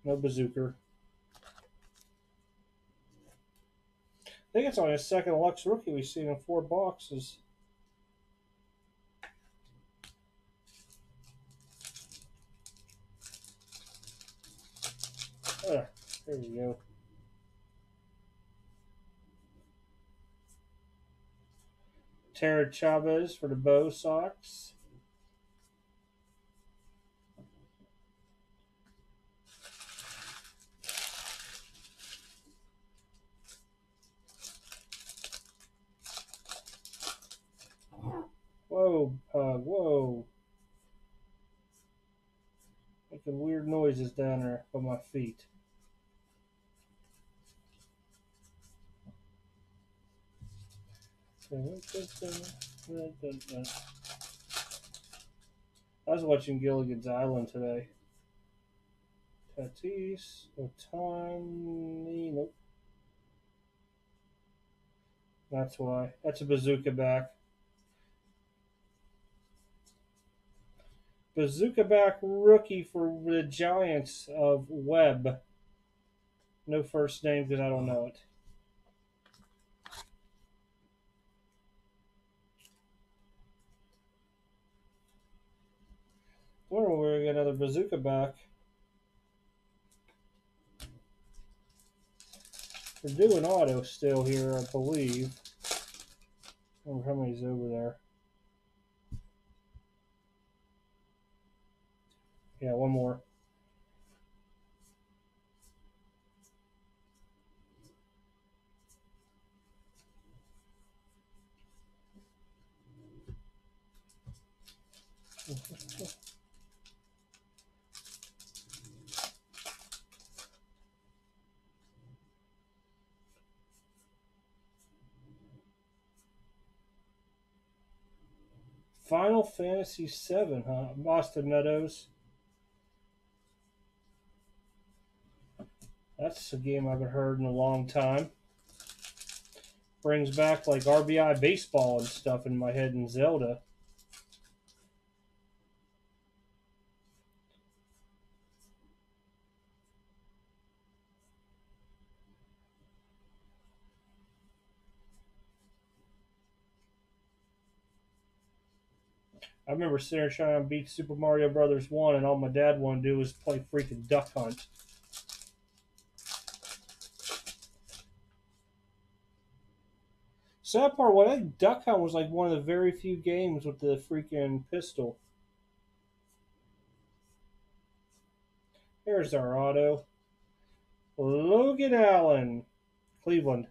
No bazooka. I think it's only a second Lux rookie we've seen in four boxes. Ah, there we go. Tarot Chavis for the Bow Sox. Whoa, Pug, whoa. Making weird noises down there on my feet. I was watching Gilligan's Island today. Tatis, Ohtani, nope. That's why. That's a bazooka back. Bazooka back rookie for the Giants of Webb. No first name because I don't know it. When we're get another bazooka back. We're doing auto still here, I believe. I wonder how many's over there. Yeah, one more. Final Fantasy VII, huh? Austin Meadows. That's a game I haven't heard in a long time. Brings back like RBI baseball and stuff in my head and Zelda. I remember sitting beat Super Mario Brothers 1, and all my dad wanted to do was play freaking Duck Hunt. Sad part, what I think Duck Hunt was like one of the very few games with the freaking pistol. There's our auto. Logan Allen, Cleveland.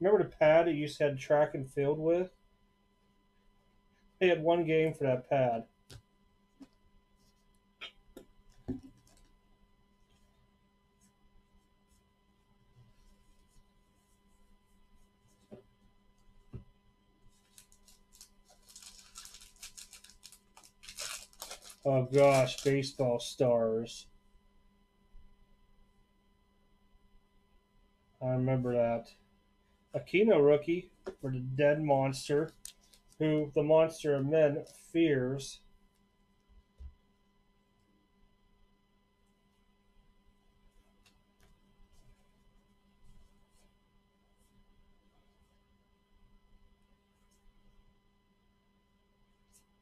Remember the pad that used to have track and field with? They had one game for that pad. Oh gosh, baseball stars. I remember that. Aquino rookie for the dead monster, who the monster of men fears.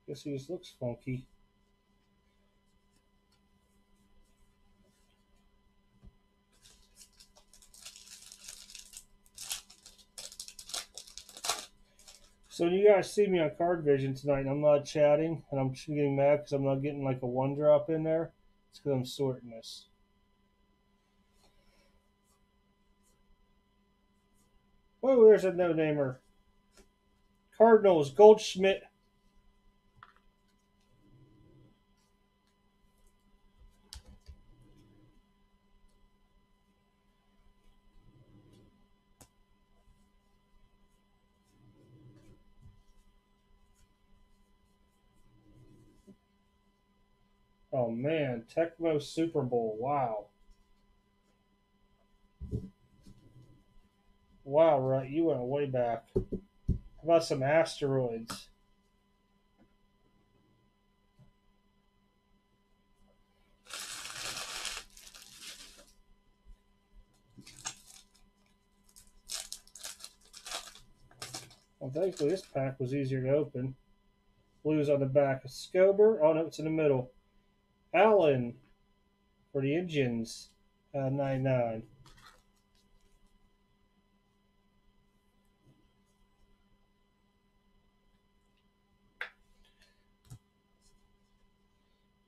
Guess he just looks funky. So you guys see me on Card Vision tonight and I'm not chatting and I'm getting mad because I'm not getting like a one drop in there, it's because I'm sorting this. Oh, there's a no namer. Cardinals, Goldschmidt. Oh man, Tecmo Super Bowl. Wow. Wow, right. You went way back. How about some asteroids? Well, thankfully this pack was easier to open. Blues on the back. Of Scober. Oh no, it's in the middle. Allen for the Indians, uh, 99.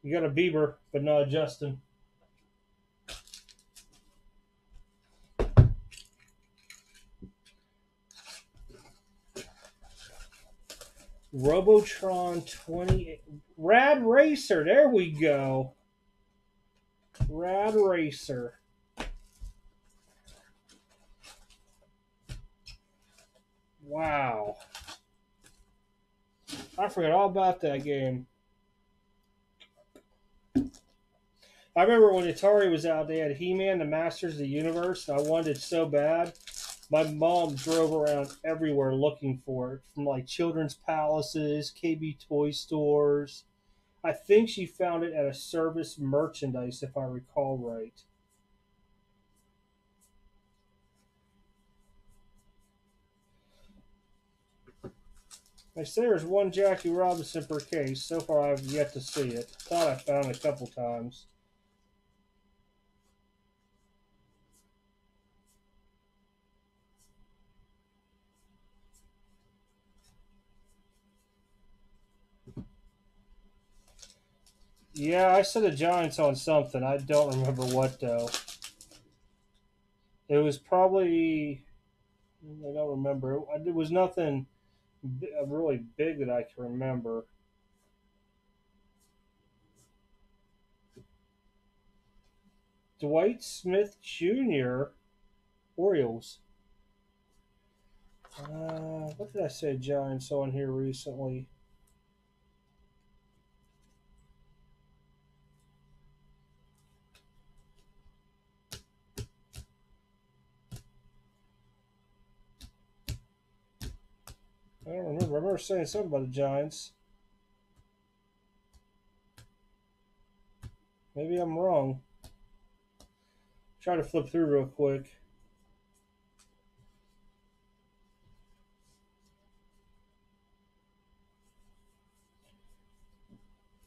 You got a Bieber, but not a Justin. Robotron 20 Rad Racer. There we go. Rad Racer. Wow. I forgot all about that game. I remember when Atari was out, they had He Man, the Masters of the Universe. I wanted it so bad my mom drove around everywhere looking for it from like children's palaces kb toy stores i think she found it at a service merchandise if i recall right I say there's one Jackie Robinson per case. So far, I've yet to see it. Thought I found it a couple times. Yeah, I said the Giants on something. I don't remember what though. It was probably I don't remember. It was nothing really big that I can remember. Dwight Smith Jr. Orioles. Uh, what did I say Giants on here recently? I don't remember. I remember saying something about the Giants. Maybe I'm wrong. Try to flip through real quick.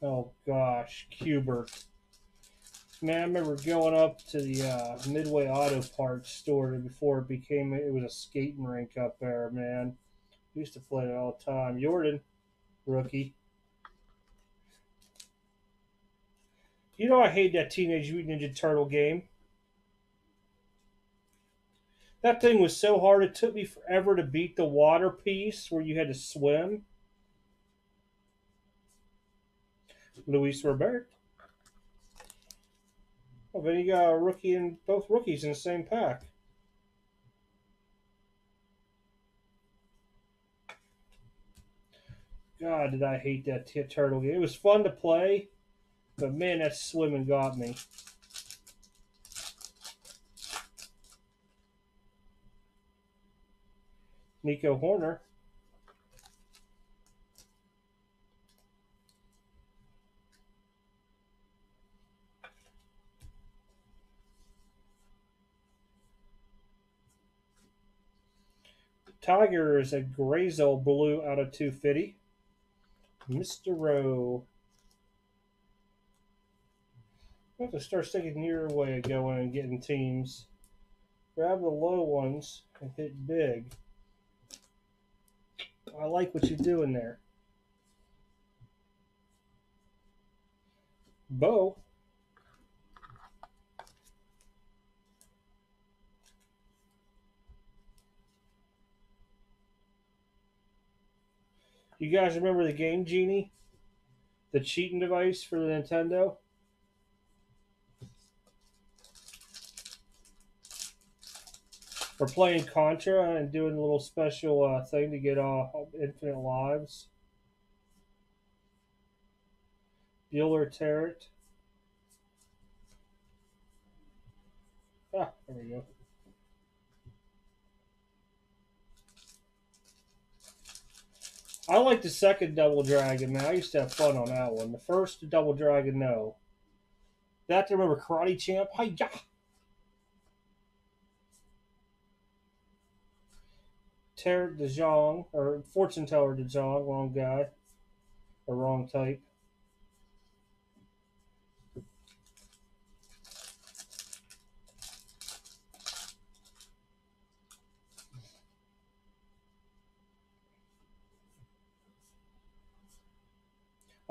Oh gosh, Q*bert. Man, I remember going up to the uh, Midway Auto Parts store before it became it was a skating rink up there, man used to play it all the time. Jordan, rookie. You know I hate that Teenage Mutant Ninja Turtle game. That thing was so hard it took me forever to beat the water piece where you had to swim. Luis Robert. Oh, then you got a rookie and both rookies in the same pack. God, did I hate that t- turtle game. It was fun to play, but man, that swimming got me. Nico Hoerner. Tiger is a Grazel blue out of 250. Mr. Rowe. I have to start sticking your way of going and getting teams. Grab the low ones and hit big. I like what you're doing there. Bo. You guys remember the Game Genie? The cheating device for the Nintendo? We're playing Contra and doing a little special uh, thing to get uh, infinite lives. Buehler Tarot. Ah, there we go. I like the second Double Dragon, man. I used to have fun on that one. The first Double Dragon, no. That to remember Karate Champ. Hi-ya! Ter De Jong, or Fortune Teller De Jong, wrong guy, or wrong type.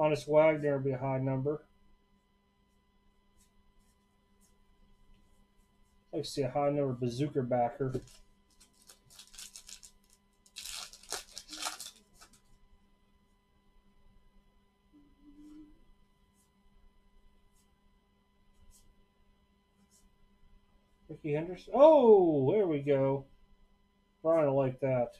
Honus Wagner would be a high number. I like see a high number bazooka backer. Rickey Henderson. Oh, there we go. Brian will like that.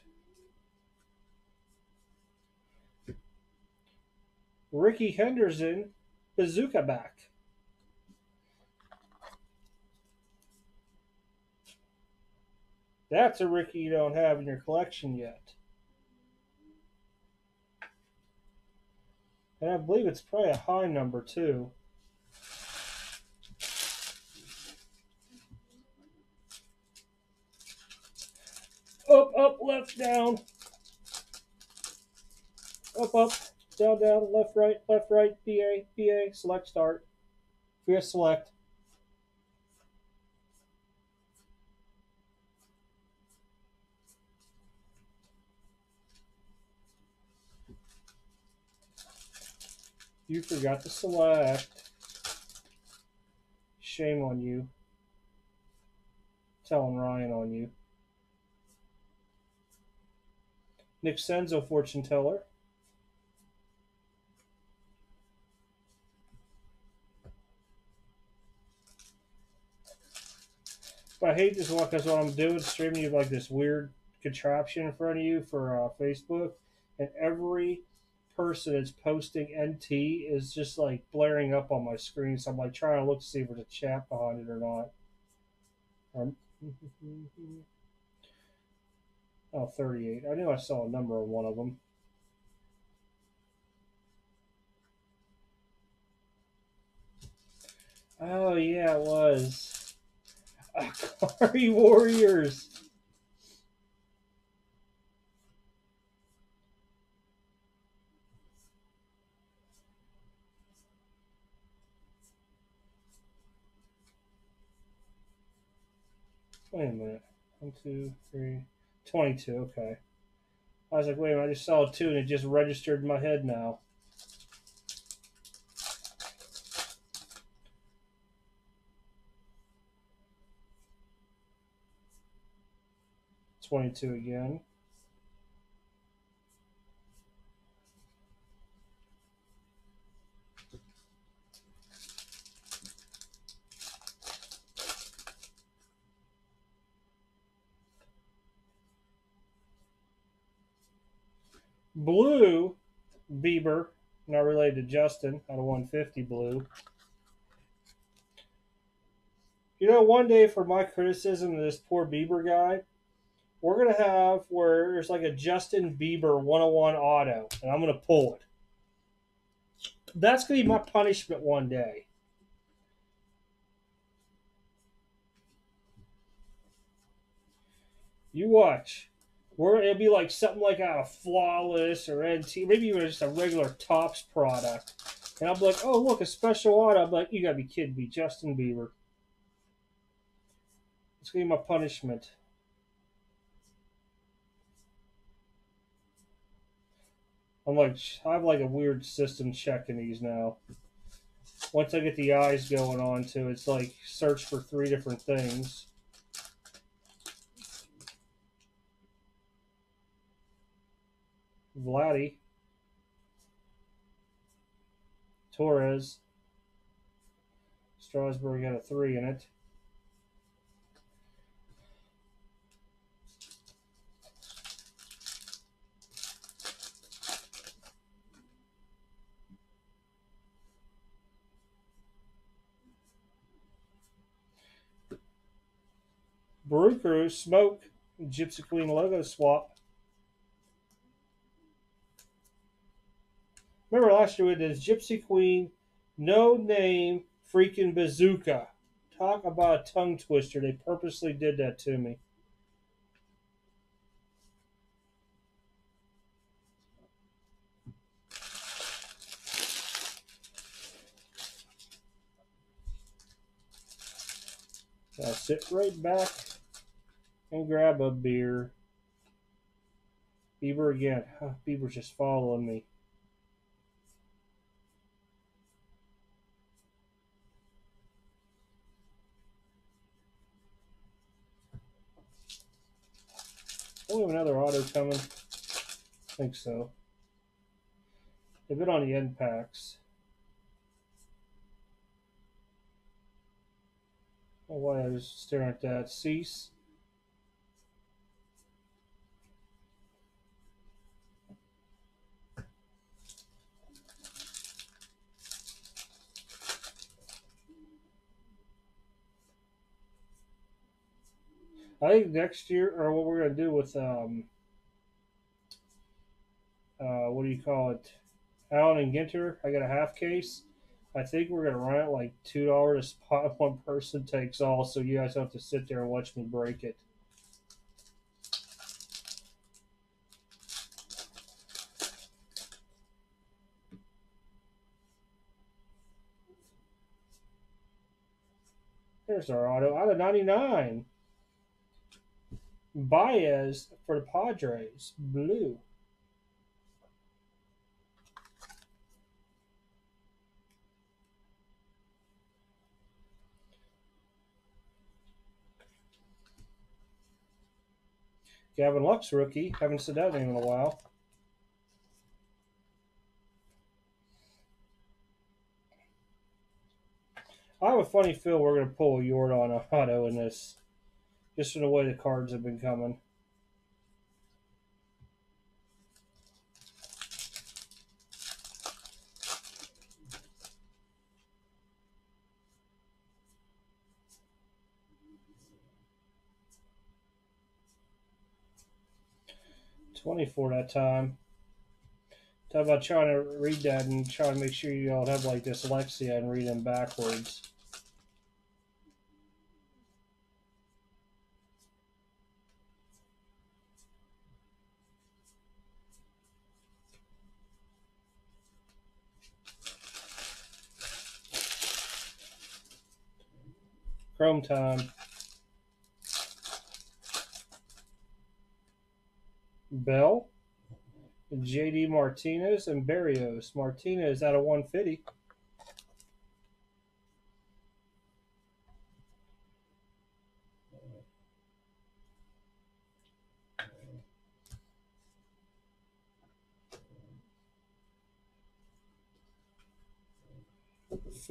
Rickey Henderson, bazooka back. That's a Ricky you don't have in your collection yet. And I believe it's probably a high number too. Up, up, left, down. Up, up, down, down, left, right, left, right, BA, BA, select, start. Via select. You forgot to select. Shame on you. Telling Ryan on you. Nick Senzel, fortune teller. I hate this one because what I'm doing streaming you like this weird contraption in front of you for uh, Facebook, and every person that's posting NT is just like blaring up on my screen. So I'm like trying to look to see if there's a chat behind it or not. Um, oh, 38. I knew I saw a number on one of them. Oh, yeah, it was. Ikari Warriors. Wait a minute. One, two, three, 22. Okay. I was like, wait a minute. I just saw two and it just registered in my head now. Twenty-two again. Blue Bieber, not related to Justin, out of 150 blue. You know, one day for my criticism of this poor Bieber guy, we're going to have where there's like a Justin Bieber 101 auto, and I'm going to pull it. That's going to be my punishment one day. You watch. Where it'll be like something like out of Flawless or NT, maybe even just a regular Topps product. And I'll be like, oh, look, a special auto. I'm like, you gotta be kidding me, Justin Bieber. It's gonna be my punishment. I'm like, I have like a weird system checking these now. Once I get the eyes going on to, it's like search for three different things. Vladdy, Torres, Strasburg got a three in it. Brew Smoke, Gypsy Queen logo swap. Remember last year we did Gypsy Queen, no name, freaking bazooka. Talk about a tongue twister. They purposely did that to me. I'll sit right back and grab a beer. Bieber again. Bieber's just following me. Oh, we have another auto coming. I think so. They've been on the end packs. Oh, why I was staring at that. Cease. I think next year, or what we're going to do with, um, uh, what do you call it? Allen and Ginter. I got a half case. I think we're going to run it like $2 a spot. One person takes all, so you guys don't have to sit there and watch me break it. There's our auto out of 99. Baez for the Padres, blue. Gavin Lux rookie. Haven't said that name in a while. I have a funny feel we're going to pull a Yordan auto in this just in the way the cards have been coming. Twenty-four that time. Talk about trying to read that and trying to make sure you don't have like dyslexia and read them backwards. Chrome time. Bell, JD Martinez, and Barrios. Martinez out of 150.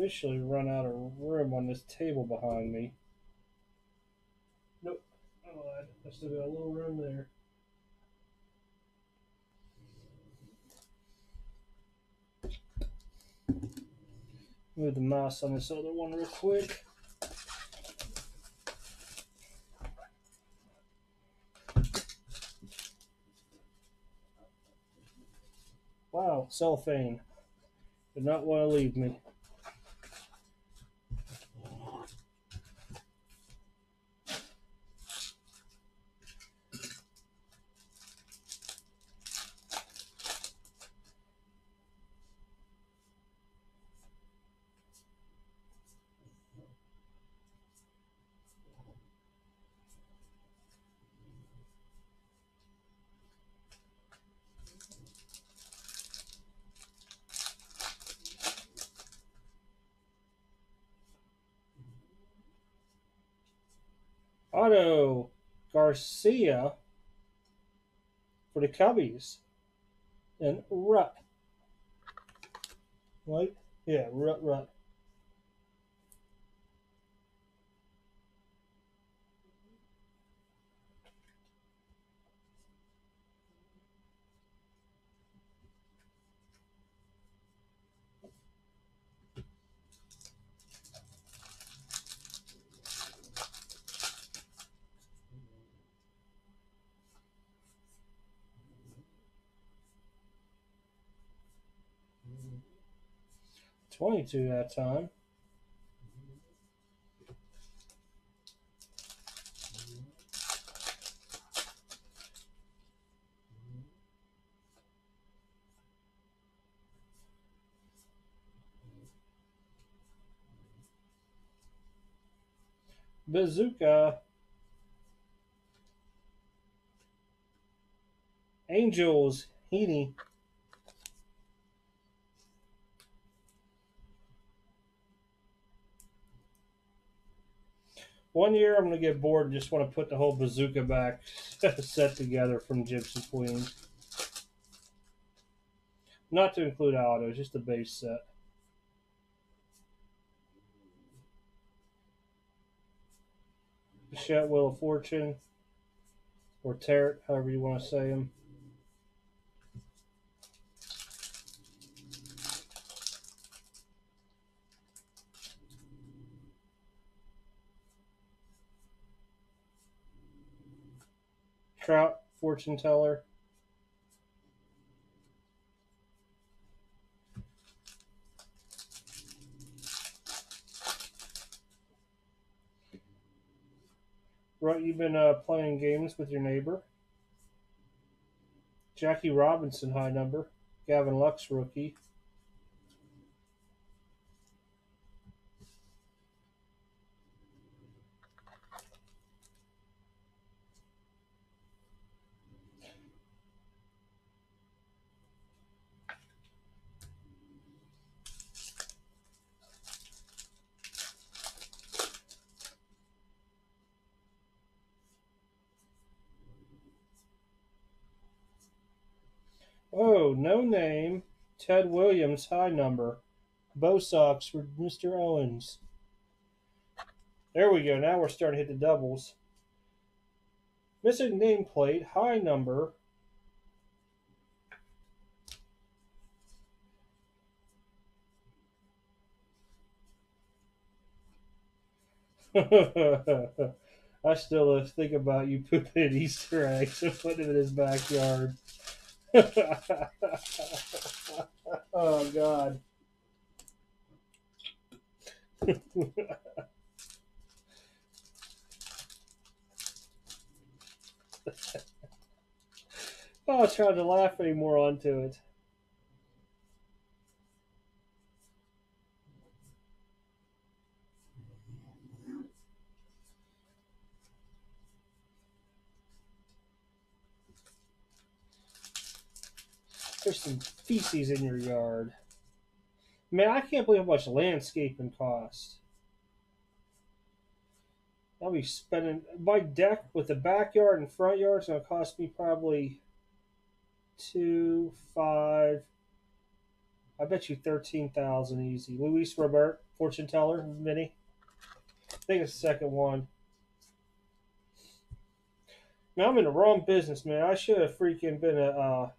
Officially run out of room on this table behind me. Nope, oh, I lied. I still got a little room there. Move the mouse on this other one real quick. Wow, cellophane. Did not want to leave me. Otto Garcia for the Cubbies. And Rut. Right? Yeah, Rut Rut. Twenty-two that time. Bazooka. Angels. Heaney. One year I'm going to get bored and just want to put the whole bazooka back set together from Gypsy Queen. Not to include autos, just the base set. Bichette Wheel of Fortune, or Tarot, however you want to say them. Trout, fortune teller. Right, you've been uh, playing games with your neighbor. Jackie Robinson, high number. Gavin Lux, rookie. Oh, no name. Ted Williams, high number. Bow socks for Mr. Owens. There we go. Now we're starting to hit the doubles. Missing nameplate, high number. I still think about you pooping Easter eggs and putting it in his backyard. oh God. oh, I tried to laugh anymore onto it. There's some feces in your yard. Man, I can't believe how much landscaping costs. I'll be spending my deck with the backyard and front yard is gonna cost me probably two, five. I bet you thirteen thousand easy. Luis Robert, fortune teller, mini. I think it's the second one. Now I'm in the wrong business, man. I should have freaking been a uh,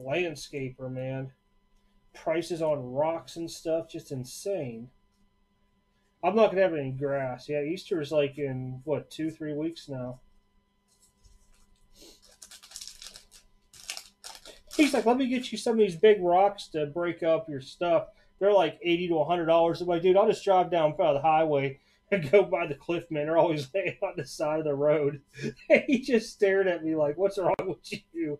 landscaper, man. Prices on rocks and stuff, just insane. I'm not gonna have any grass. Yeah, Easter is like in what two, three weeks now. He's like, let me get you some of these big rocks to break up your stuff. They're like eighty to hundred dollars. I'm like, dude, I'll just drive down by the highway and go by the cliff men. They're always laying on the side of the road. And he just stared at me like, what's wrong with you?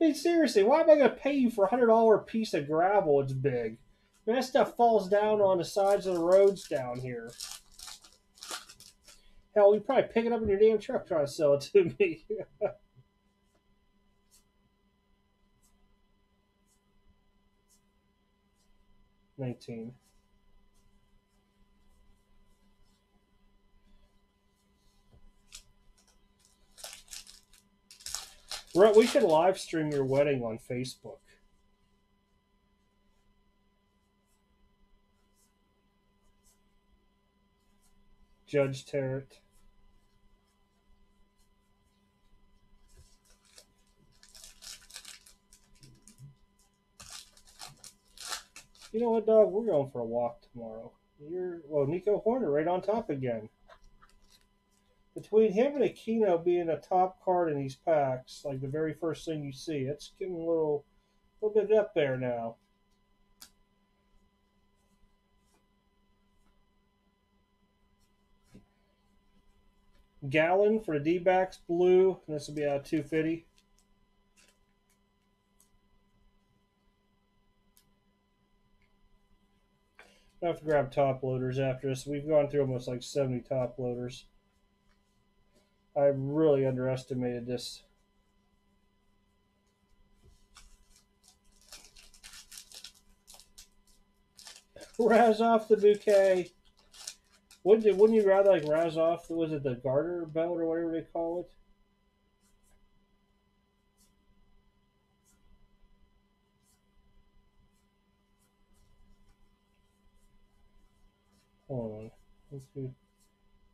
I mean, seriously, why am I going to pay you for a hundred dollar piece of gravel? It's big. I mean, that stuff falls down on the sides of the roads down here. Hell, you probably pick it up in your damn truck trying to sell it to me. 19. We should live stream your wedding on Facebook. Judge Tarot. You know what, dog? We're going for a walk tomorrow. You're well, Nico Hoerner right on top again. Between him and Aquino being a top card in these packs, like the very first thing you see, it's getting a little, little bit up there now. Gallen for the D-backs, blue. And this will be out 250. I have to grab top loaders after this. We've gone through almost like 70 top loaders. I really underestimated this. Razz off the bouquet. Wouldn't, wouldn't you rather like razz off, was it the garter belt or whatever they call it? Hold on. Let's see.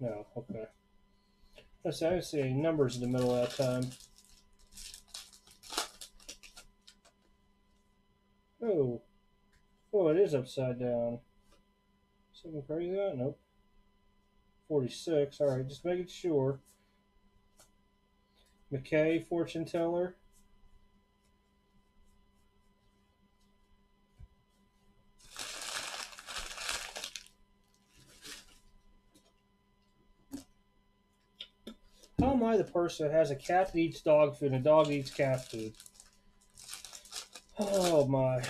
No, okay. Let's I see any numbers in the middle of that time. Oh. Oh, it is upside down. Something crazy? Nope. 46. Alright, just making sure. McKay, fortune teller. How am I the person that has a cat that eats dog food and a dog eats cat food? Oh my.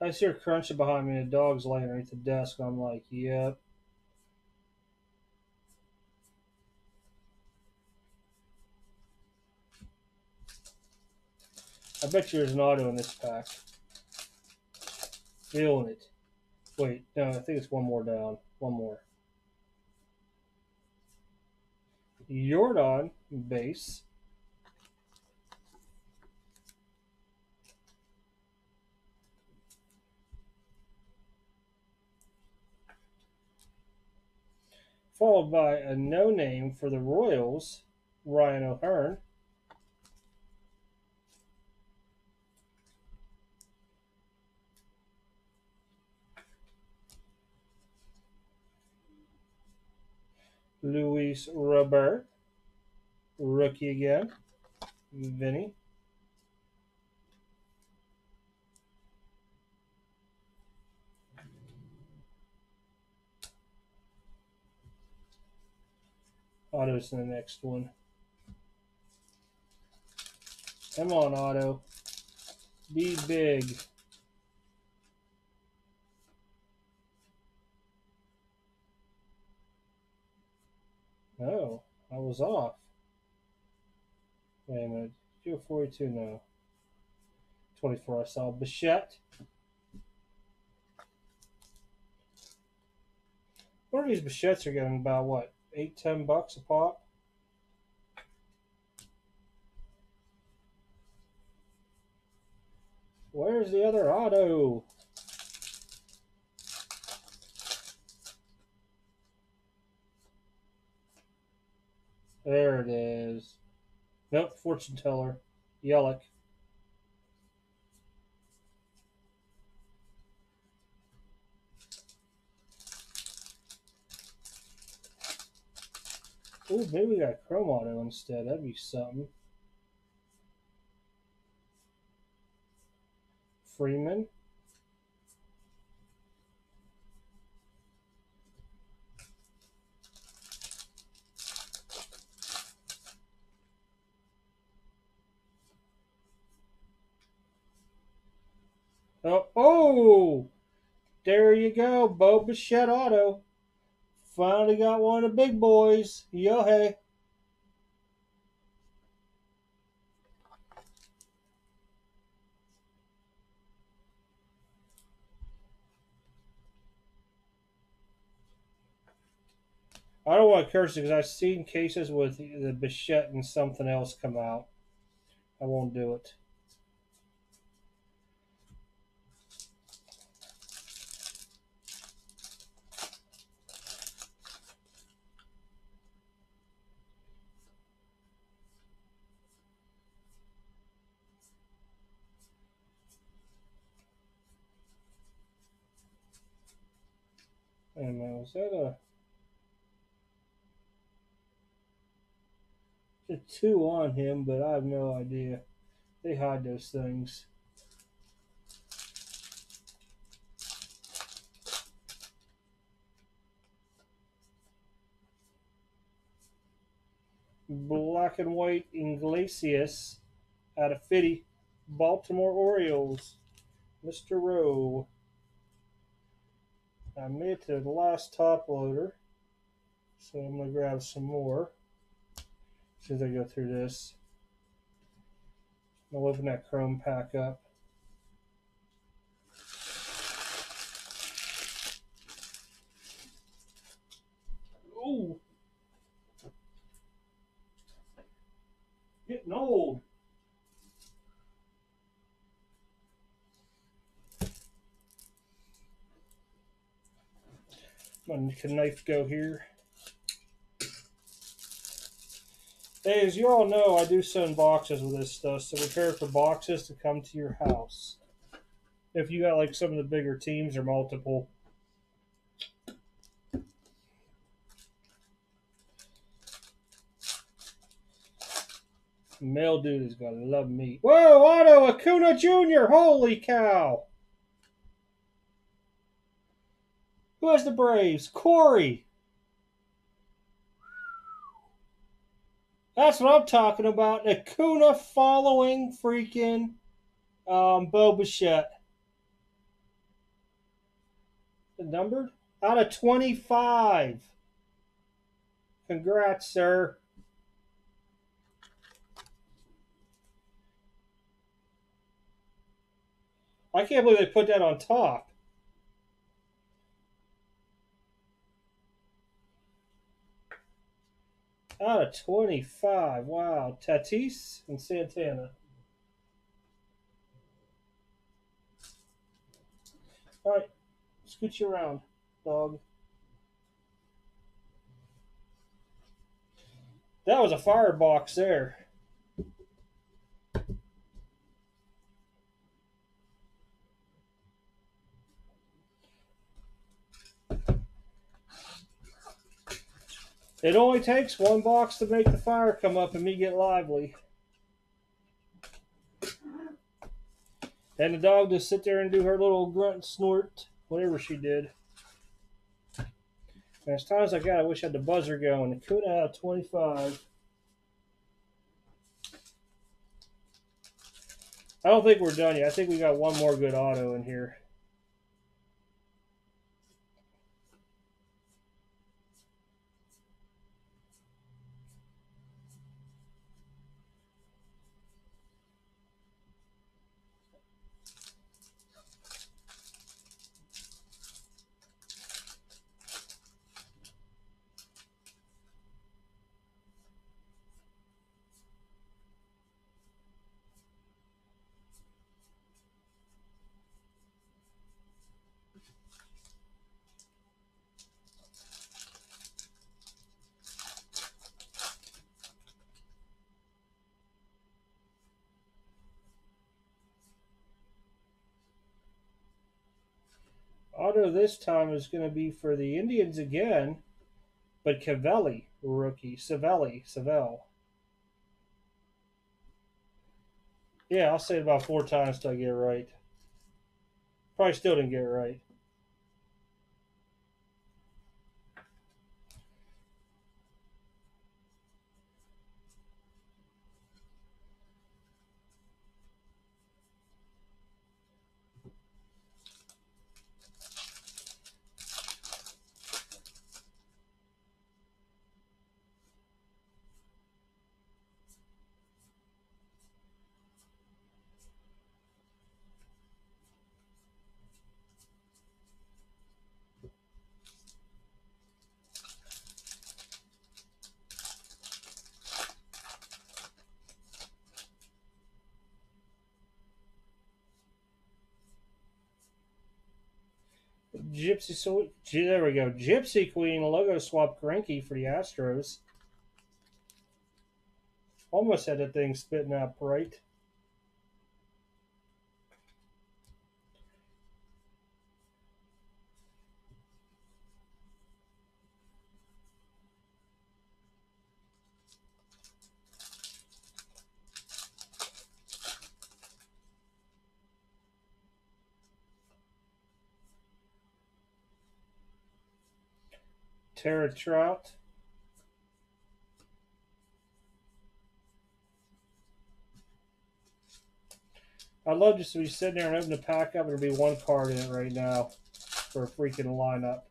I see her crunching behind me and the dog's laying underneath the desk. I'm like, yep. I bet you there's an auto in this pack. Feeling it. Wait, no, I think it's one more down. One more. Jordan base. Followed by a no name for the Royals, Ryan O'Hearn. Luis Robert. Rookie again. Vinny. Auto's in the next one. Come on, Auto. Be big. Oh, I was off. Wait a minute. Do 42 now. 24 I saw. Bichette. One are these Bichettes are getting about what? Eight, ten bucks a pop? Where's the other auto? There it is. Nope, fortune teller. Yelich. Ooh, maybe we got Chrome Auto instead. That'd be something. Freeman. Oh, oh, there you go, Bo Bichette Auto. Finally got one of the big boys. Yo, hey. I don't want to curse because I've seen cases with the Bichette and something else come out. I won't do it. Was that a a two on him? But I have no idea. They hide those things. Black and white Iglesias out of Fitty, Baltimore Orioles, Mr. Rowe. I made it to the last top loader, so I'm going to grab some more as soon as I go through this. I'll open that chrome pack up. Ooh. Getting old. Can knife go here? Hey, as you all know, I do send boxes with this stuff, so prepare for boxes to come to your house. If you got like some of the bigger teams or multiple. Male dude is gonna love me. Whoa, Otto Acuña Jr. Holy cow! Who has the Braves? Corey. That's what I'm talking about. Acuña following freaking um, Bo Bichette. Numbered? Out of 25. Congrats, sir. I can't believe they put that on top. Out of 25. Wow. Tatis and Santana. All right. Scoot you around, dog. That was a firebox there. It only takes one box to make the fire come up and me get lively. And the dog just sit there and do her little grunt snort, whatever she did. And as times I got, I wish I had the buzzer going. Have 25. I don't think we're done yet. I think we got one more good auto in here. This time is going to be for the Indians again, but Cavelli, rookie. Savelli, Savell. Yeah, I'll say it about four times till I get it right. Probably still didn't get it right. Gypsy so there we go. Gypsy Queen logo swap Greinke for the Astros. Almost had that thing spitting out bright. Tarot Trout. I'd love just to be sitting there and open the pack up and there'd be one card in it right now for a freaking lineup.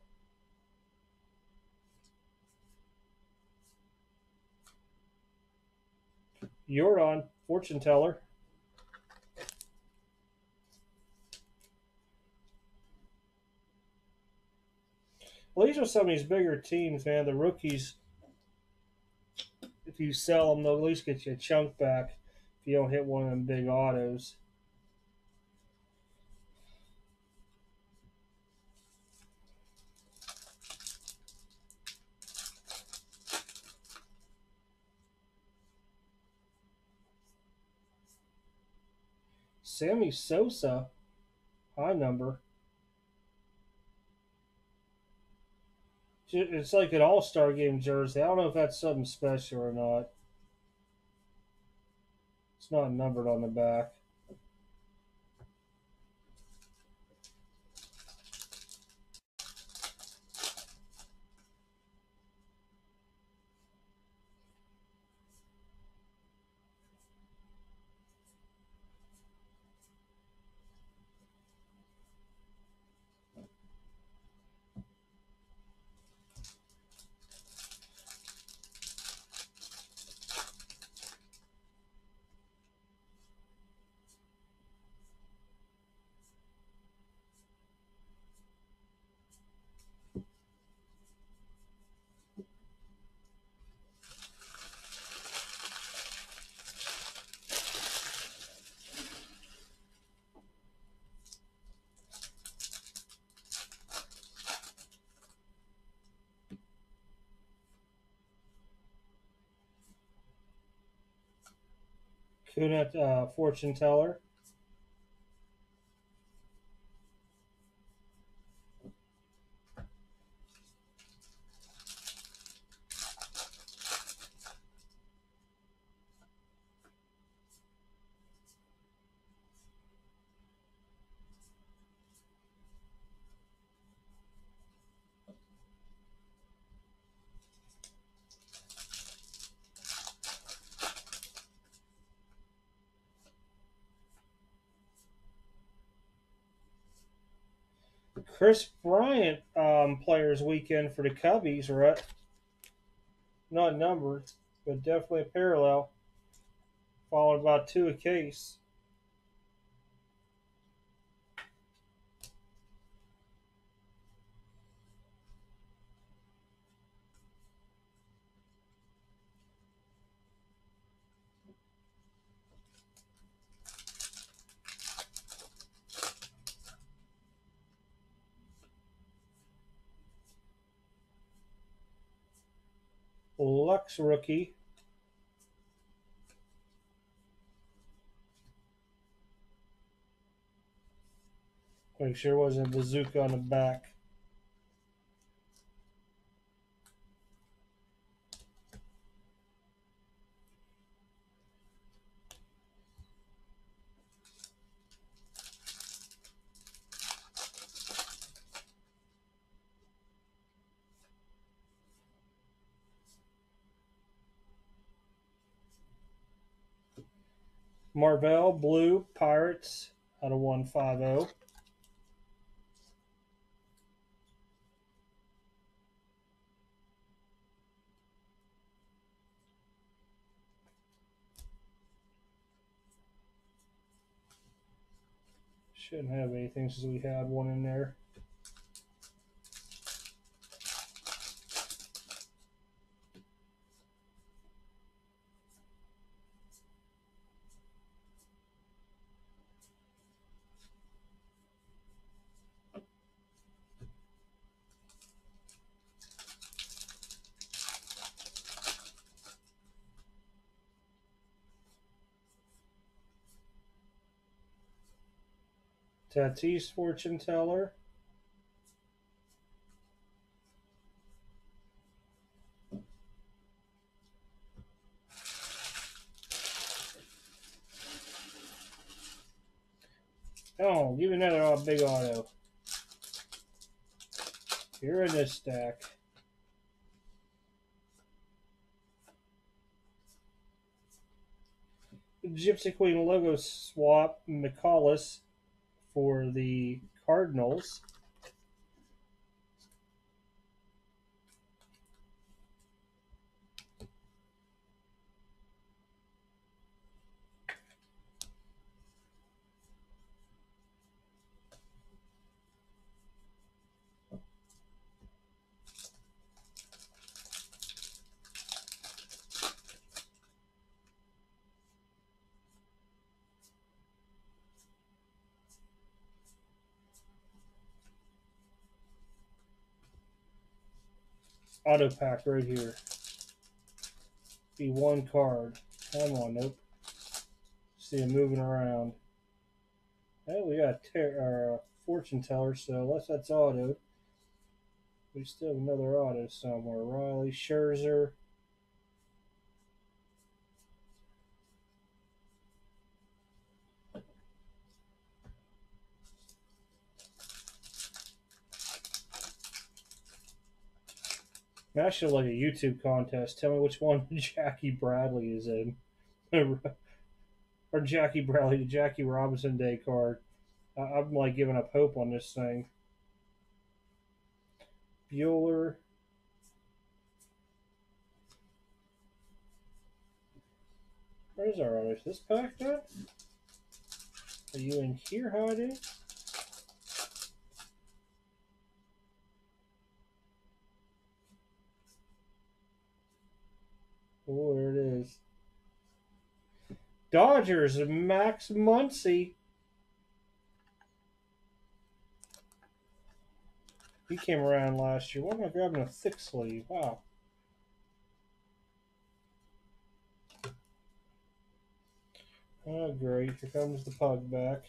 You're on fortune teller. Well, these are some of these bigger teams, man. The rookies, if you sell them, they'll at least get you a chunk back if you don't hit one of them big autos. Sammy Sosa, high number. It's like an All Star game jersey. I don't know if that's something special or not. It's not numbered on the back. Uh, fortune teller. Kris Bryant um, Players Weekend for the Cubbies, right? Not numbered, but definitely a parallel. Followed by two a case. Rookie. Make sure it wasn't a bazooka on the back. Marvell Blue Pirates out of 150. Shouldn't have anything since we had one in there. Tatis fortune teller. Oh, give another big auto. Here in this stack. Gypsy Queen logo swap, Mikolas for the Cardinals. Auto pack right here. Be one card. Come on, nope. See him moving around. Hey, we got uh, fortune teller, so unless that's auto, we still have another auto somewhere. Riley Scherzer. I should like a YouTube contest. Tell me which one Jackie Bradley is in. or Jackie Bradley, the Jackie Robinson Day card. I'm like giving up hope on this thing. Buehler. Where's our others? This packed up? Are you in here hiding? Oh, there it is. Dodgers, Max Muncy. He came around last year. Why am I grabbing a thick sleeve? Wow. Oh, great. Here comes the pug back.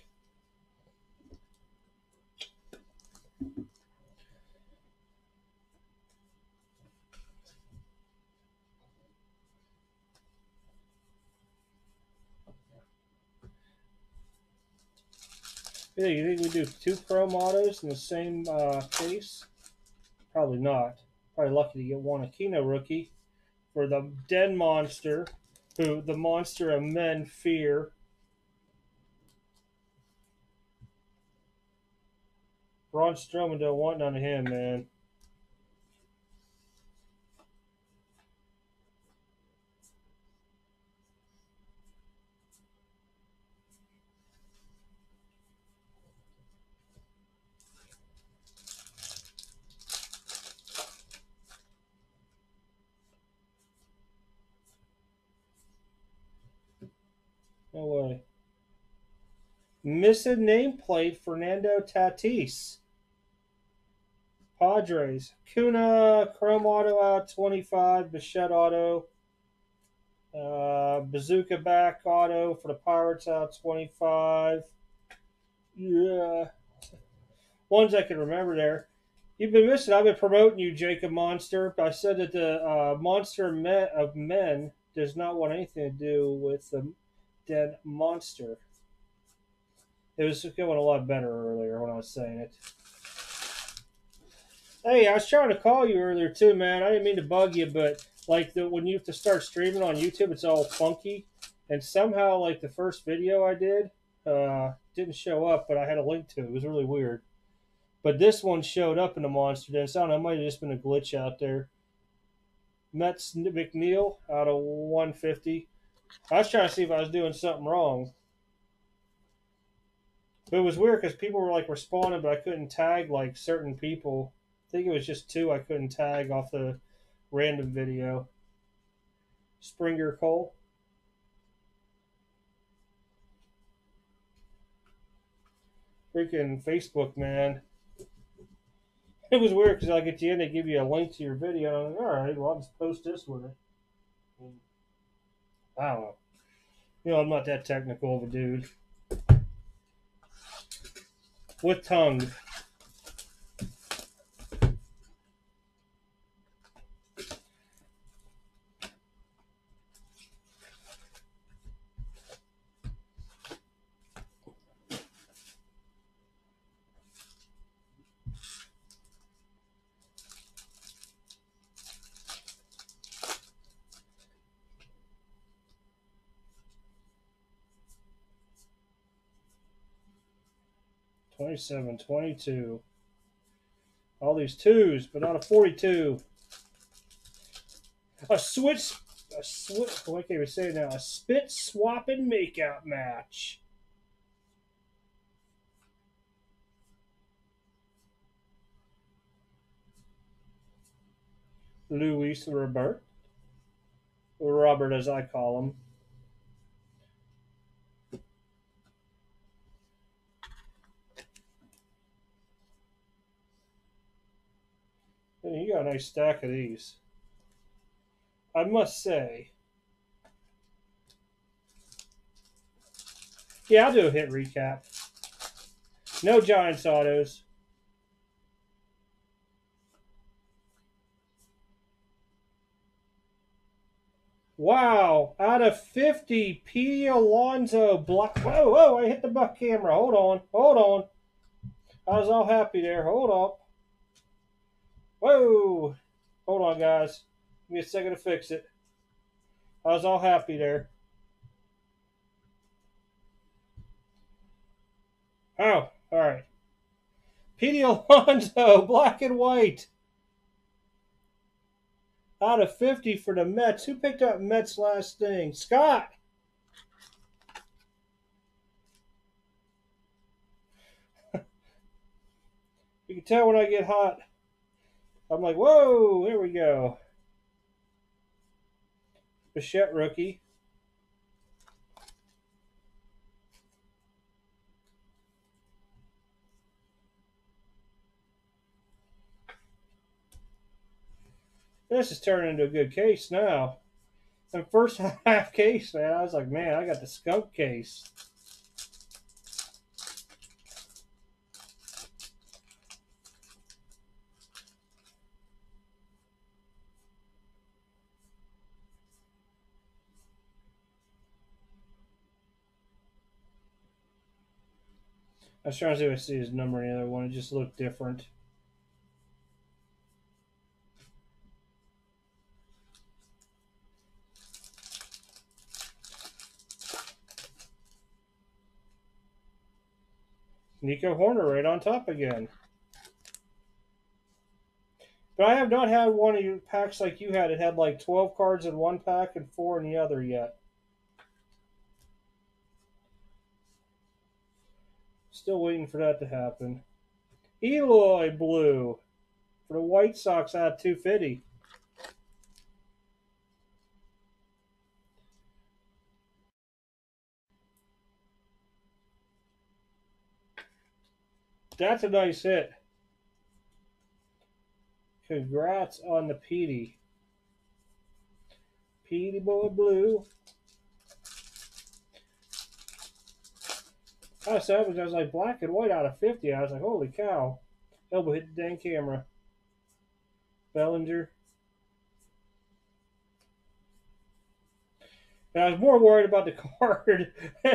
Yeah, you think we do two chrome autos in the same uh, case? Probably not. Probably lucky to get one Aquino rookie for the dead Monster, who the monster of men fear. Braun Strowman don't want none of him, man. No way. Missing nameplate Fernando Tatis. Padres. Kuna, Chrome Auto out 25, Bichette Auto. Uh, Bazooka Back Auto for the Pirates out 25. Yeah. ones I can remember there. You've been missing. I've been promoting you, Jacob Monster. I said that the uh, Monster of Men does not want anything to do with the dead monster. It was going a lot better earlier when I was saying it. Hey, I was trying to call you earlier too, man. I didn't mean to bug you, but like the, when you have to start streaming on YouTube, it's all funky, and somehow like the first video I did uh, didn't show up, but I had a link to it. It was really weird. But this one showed up in the monster dance. I don't know. It might have just been a glitch out there. Mets McNeil out of 150. I was trying to see if I was doing something wrong. But it was weird because people were like responding, but I couldn't tag like certain people. I think it was just two I couldn't tag off the random video. Springer Cole. Freaking Facebook, man. It was weird because like at the end they give you a link to your video. Like, all right, well I'll just post this with it. I don't know. You know, I'm not that technical of a dude with tongues. 27, 22. All these twos, but not a 42. A switch, a switch, oh, Like can we say now? A spit swapping makeout match. Luis Robert, Robert as I call him. You got a nice stack of these. I must say. Yeah, I'll do a hit recap. No Giants autos. Wow, out of 50, P. Alonso block. Whoa, whoa, I hit the buck camera. Hold on, hold on. I was all happy there. Hold up. Whoa! Hold on, guys. Give me a second to fix it. I was all happy there. Oh, all right. Petey Alonso, black and white. Out of 50 for the Mets. Who picked up Mets last thing? Scott. you can tell when I get hot. I'm like, whoa, here we go. Bichette rookie. This is turning into a good case now. The first half case, man, I was like, man, I got the skunk case. I was trying to see if I see his number in the other one. It just looked different. Nico Hoerner right on top again. But I have not had one of your packs like you had. It had like 12 cards in one pack and four in the other yet. Still waiting for that to happen. Eloy Blue for the White Sox out of 250. That's a nice hit. Congrats on the Petey. Petey Boy Blue. I was. I was like black and white out of 50. I was like, holy cow. Elbow hit the dang camera. Bellinger. And I was more worried about the card.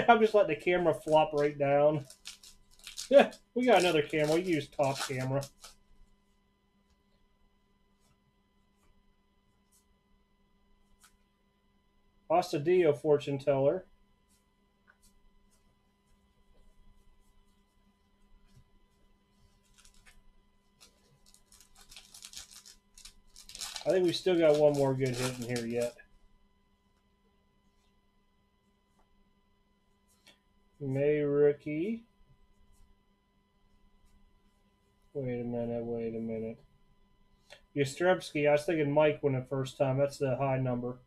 I'm just letting the camera flop right down. Yeah, we got another camera. We use top camera. Astudillo fortune teller. I think we still got one more good hit in here yet. May rookie. Wait a minute, wait a minute. Yastrzemski, I was thinking Mike when the first time. That's the high number.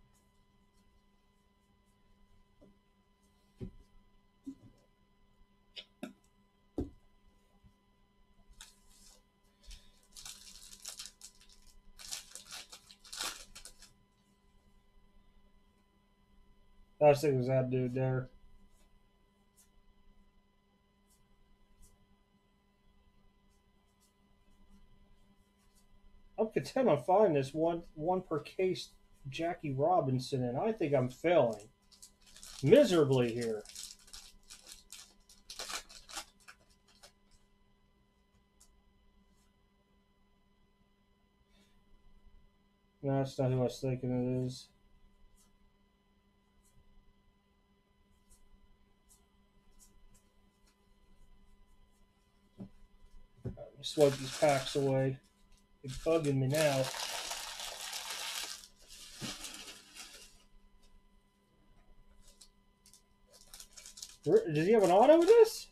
I thinking it was that dude there. I'm content on finding this one one per case Jackie Robinson, and I think I'm failing miserably here. No, that's not who I was thinking it is. Swipe these packs away. It's bugging me now. Does he have an auto with this?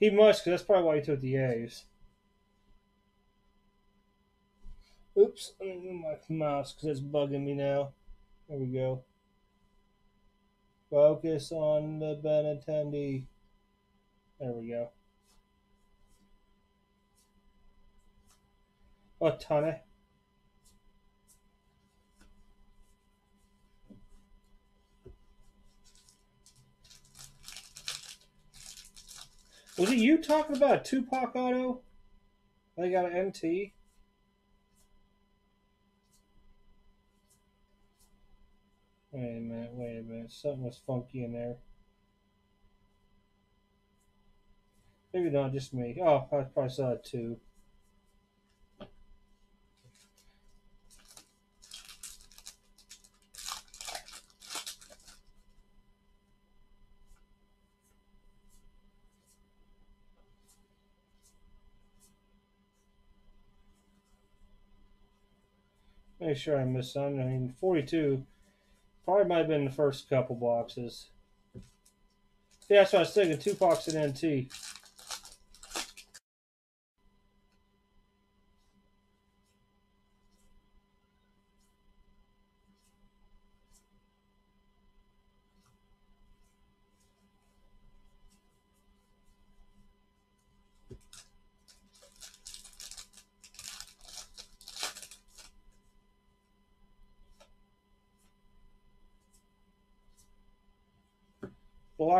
He must, because that's probably why he took the A's. Oops, me move my mouse because it's bugging me now. There we go. Focus on the Benintendi. There we go. A Ohtani. Was it you talking about a Tupac auto? They got an MT. Wait a minute, wait a minute. Something was funky in there. Maybe not just me. Oh, I probably saw it too. Make sure I missed something. I mean, 42 probably might have been the first couple boxes. Yeah, what I was thinking. Two boxes in NT.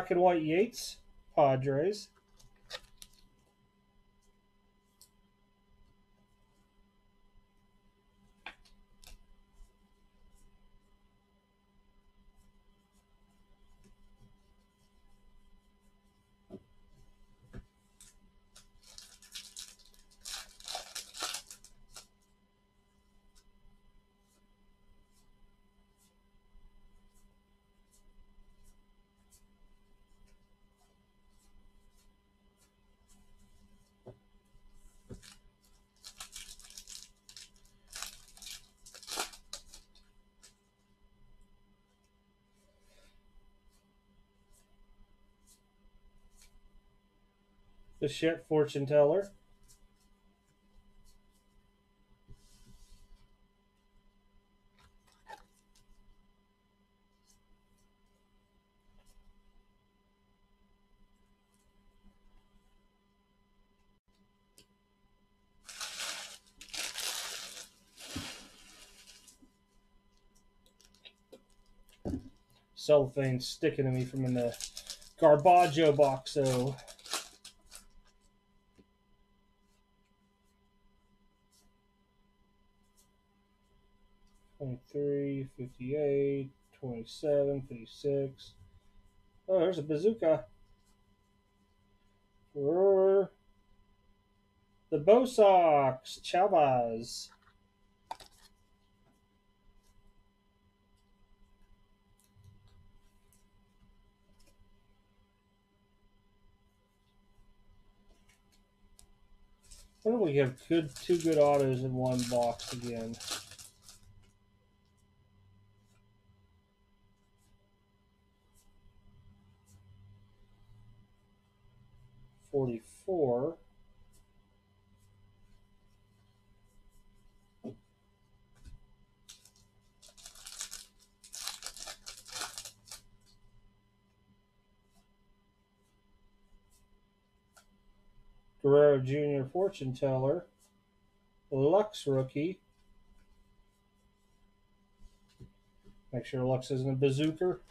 Black and white Yates, Padres. the shit fortune teller. cellophane sticking to me from in the garbaggio boxo. 58, 27, 56. Oh, there's a bazooka. Roar. The Bosox, Chavis. Why don't we have good two good autos in one box again? Forty-four. Guerrero Jr. Fortune Teller, Lux Rookie. Make sure Lux isn't a bazooker.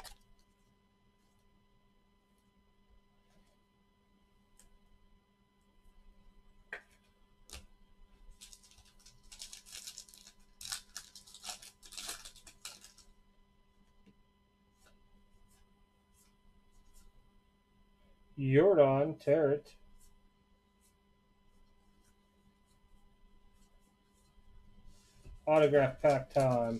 Yordan Tarot. Autograph pack time.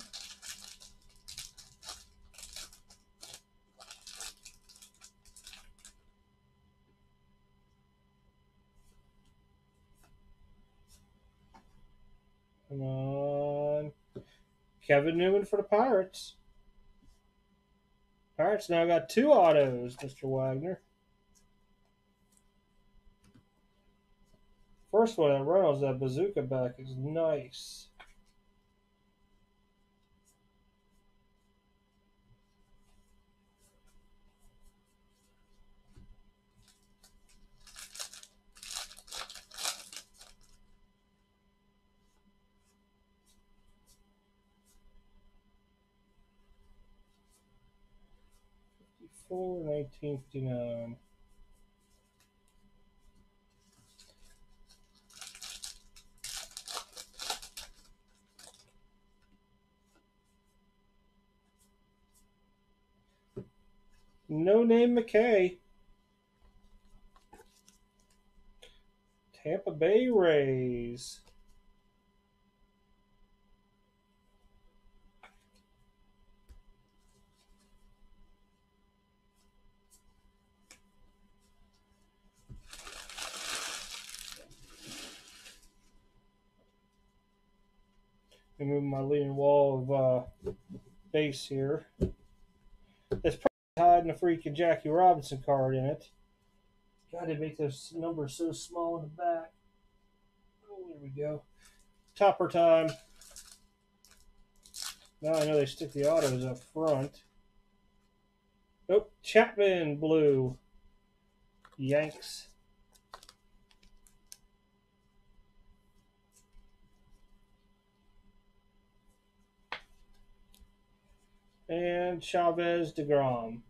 Come on. Kevin Newman for the Pirates. Pirates now got two autos, Mr. Wagner. First one that Reynolds, that bazooka back is nice. Fifty-four, nineteen fifty-nine. No name McKay. Tampa Bay Rays. Move my leaning wall of uh, base here. It's hiding a freaking Jackie Robinson card in it. God, they make those numbers so small in the back. Oh, there we go. Topper time. Now I know they stick the autos up front. Oh, Chapman blue. Yanks. And Chavis DeGrom.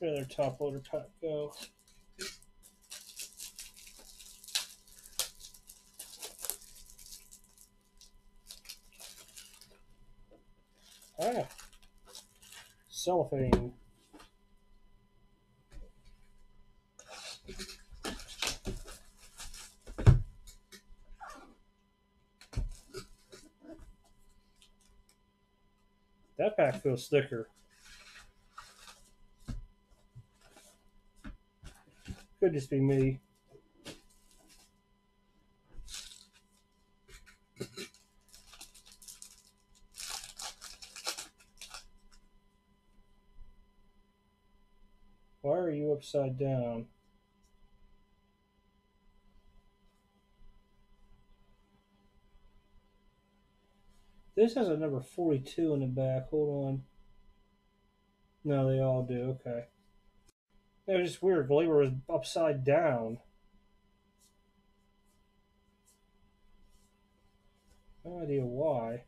Their top loader top go? Ah, cellophane. That pack feels thicker. Could just be me. Why are you upside down? This has a number 42 in the back. Hold on. No, they all do. Okay. That was just weird. Gleyber was upside down. No idea why.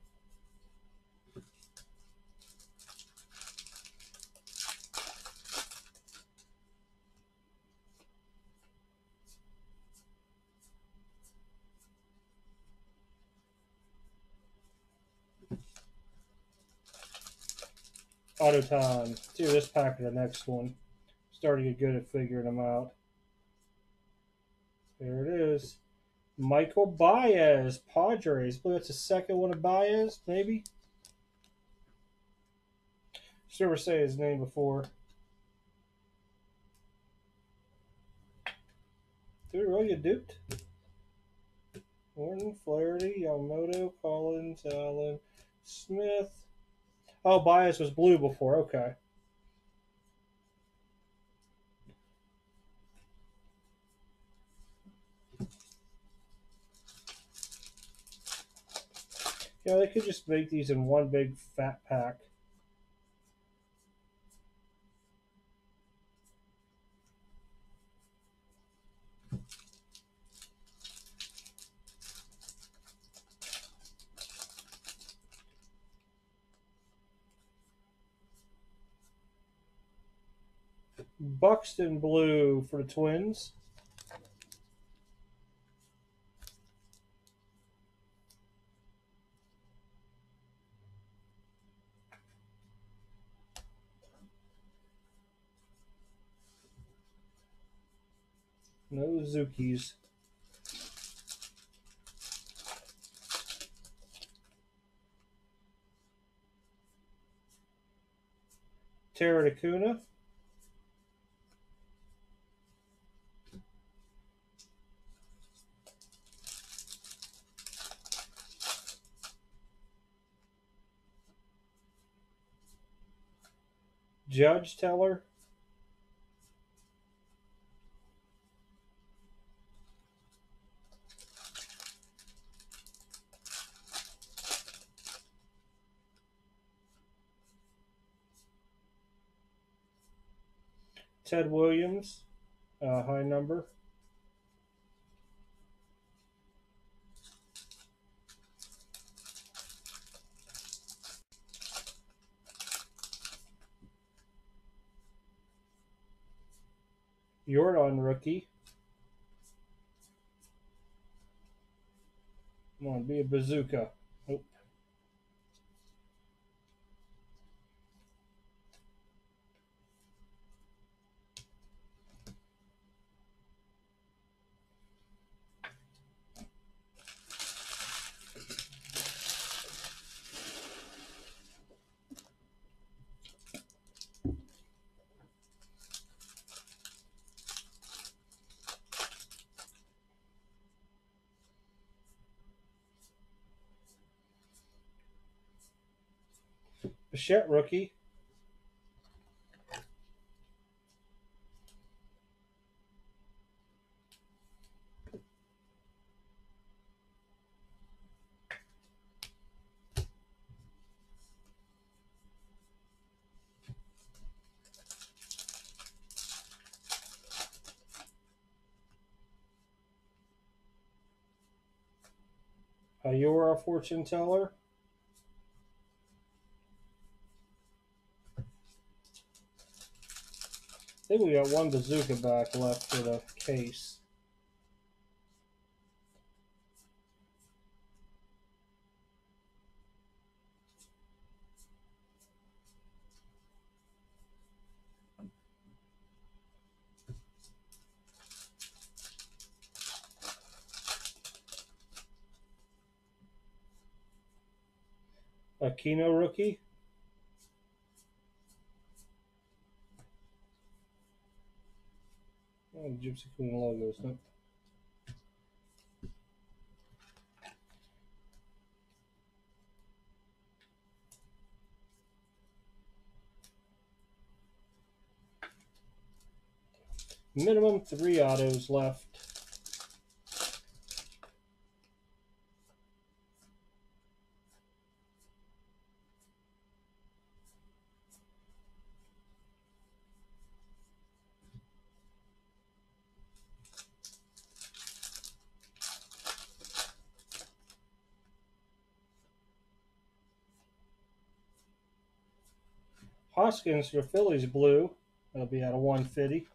Auto time. Do this pack or the next one. Starting to get good at figuring them out. There it is. Michael Baez, Padres. I believe that's the second one of Baez, maybe. Just never say his name before. Did we really get duped? Morton, Flaherty, Yamamoto, Collins, Allen, Smith. Oh, bias was blue before. Okay. Yeah, they could just make these in one big fat pack. Buxton blue for the Twins. No Zukis. Tarot Acuña. Judge Teller. Ted Williams, uh, high number. Jordan rookie. Come on, be a bazooka. Nope. Bichette rookie. Uh, you're a fortune teller. Think we got one bazooka back left for the case. Aquino rookie. Gypsy Queen logos. Nope. Minimum three autos left. Hoskins for Phillies blue. That'll be out of 150.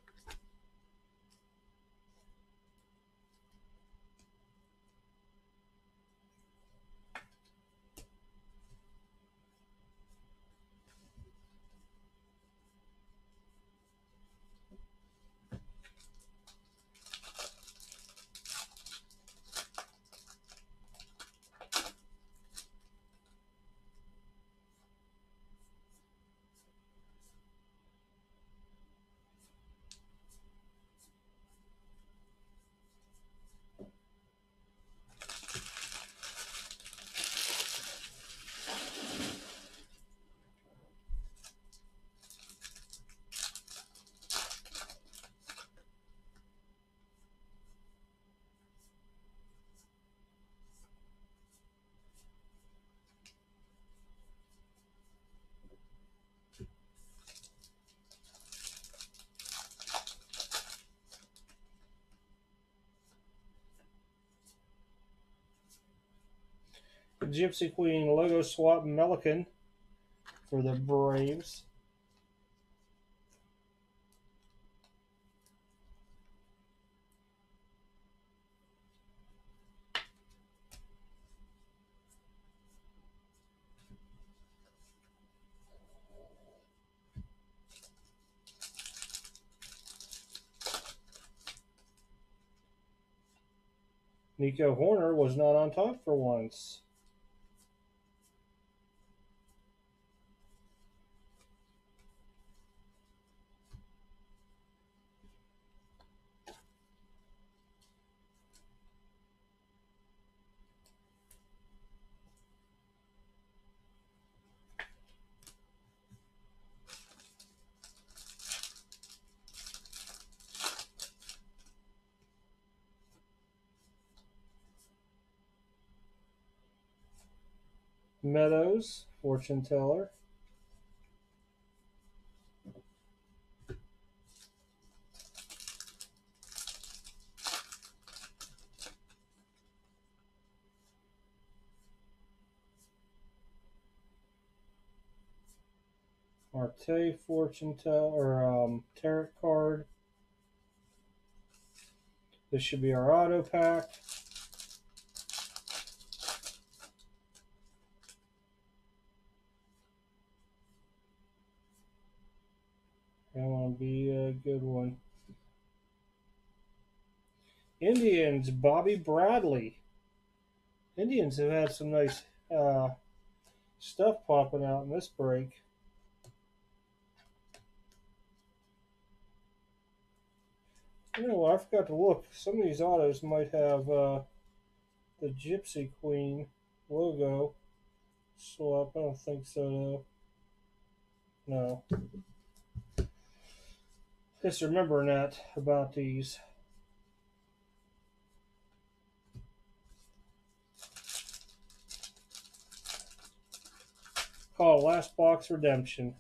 Gypsy Queen logo swap Melican for the Braves. Nico Hoerner was not on top for once. Meadows, fortune teller. Marte fortune teller or um, tarot card. This should be our auto pack. That will be a good one. Indians, Bobby Bradley. Indians have had some nice uh, stuff popping out in this break. You know, I forgot to look. Some of these autos might have uh, the Gypsy Queen logo swap. I don't think so, though. No. Just remembering that about these. Call Last Box Redemption.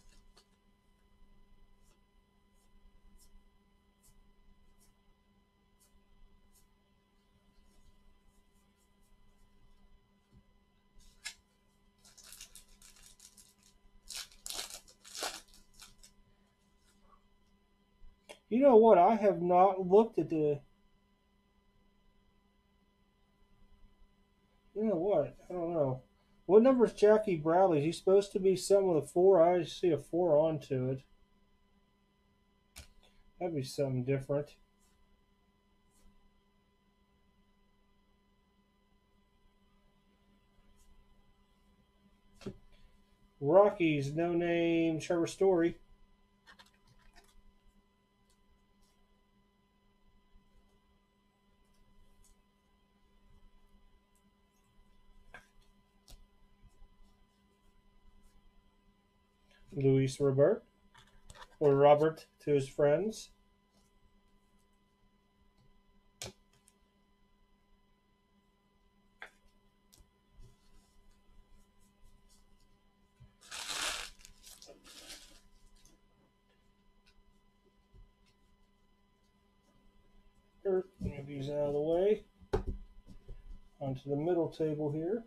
You know what? I have not looked at the. You know what? I don't know. What number is Jackie Bradley? He's supposed to be something with a four? I see a four onto it. That'd be something different. Rockies, no name, Trevor Story. Luis Robert, or Robert to his friends. Move these out of the way. Onto the middle table here.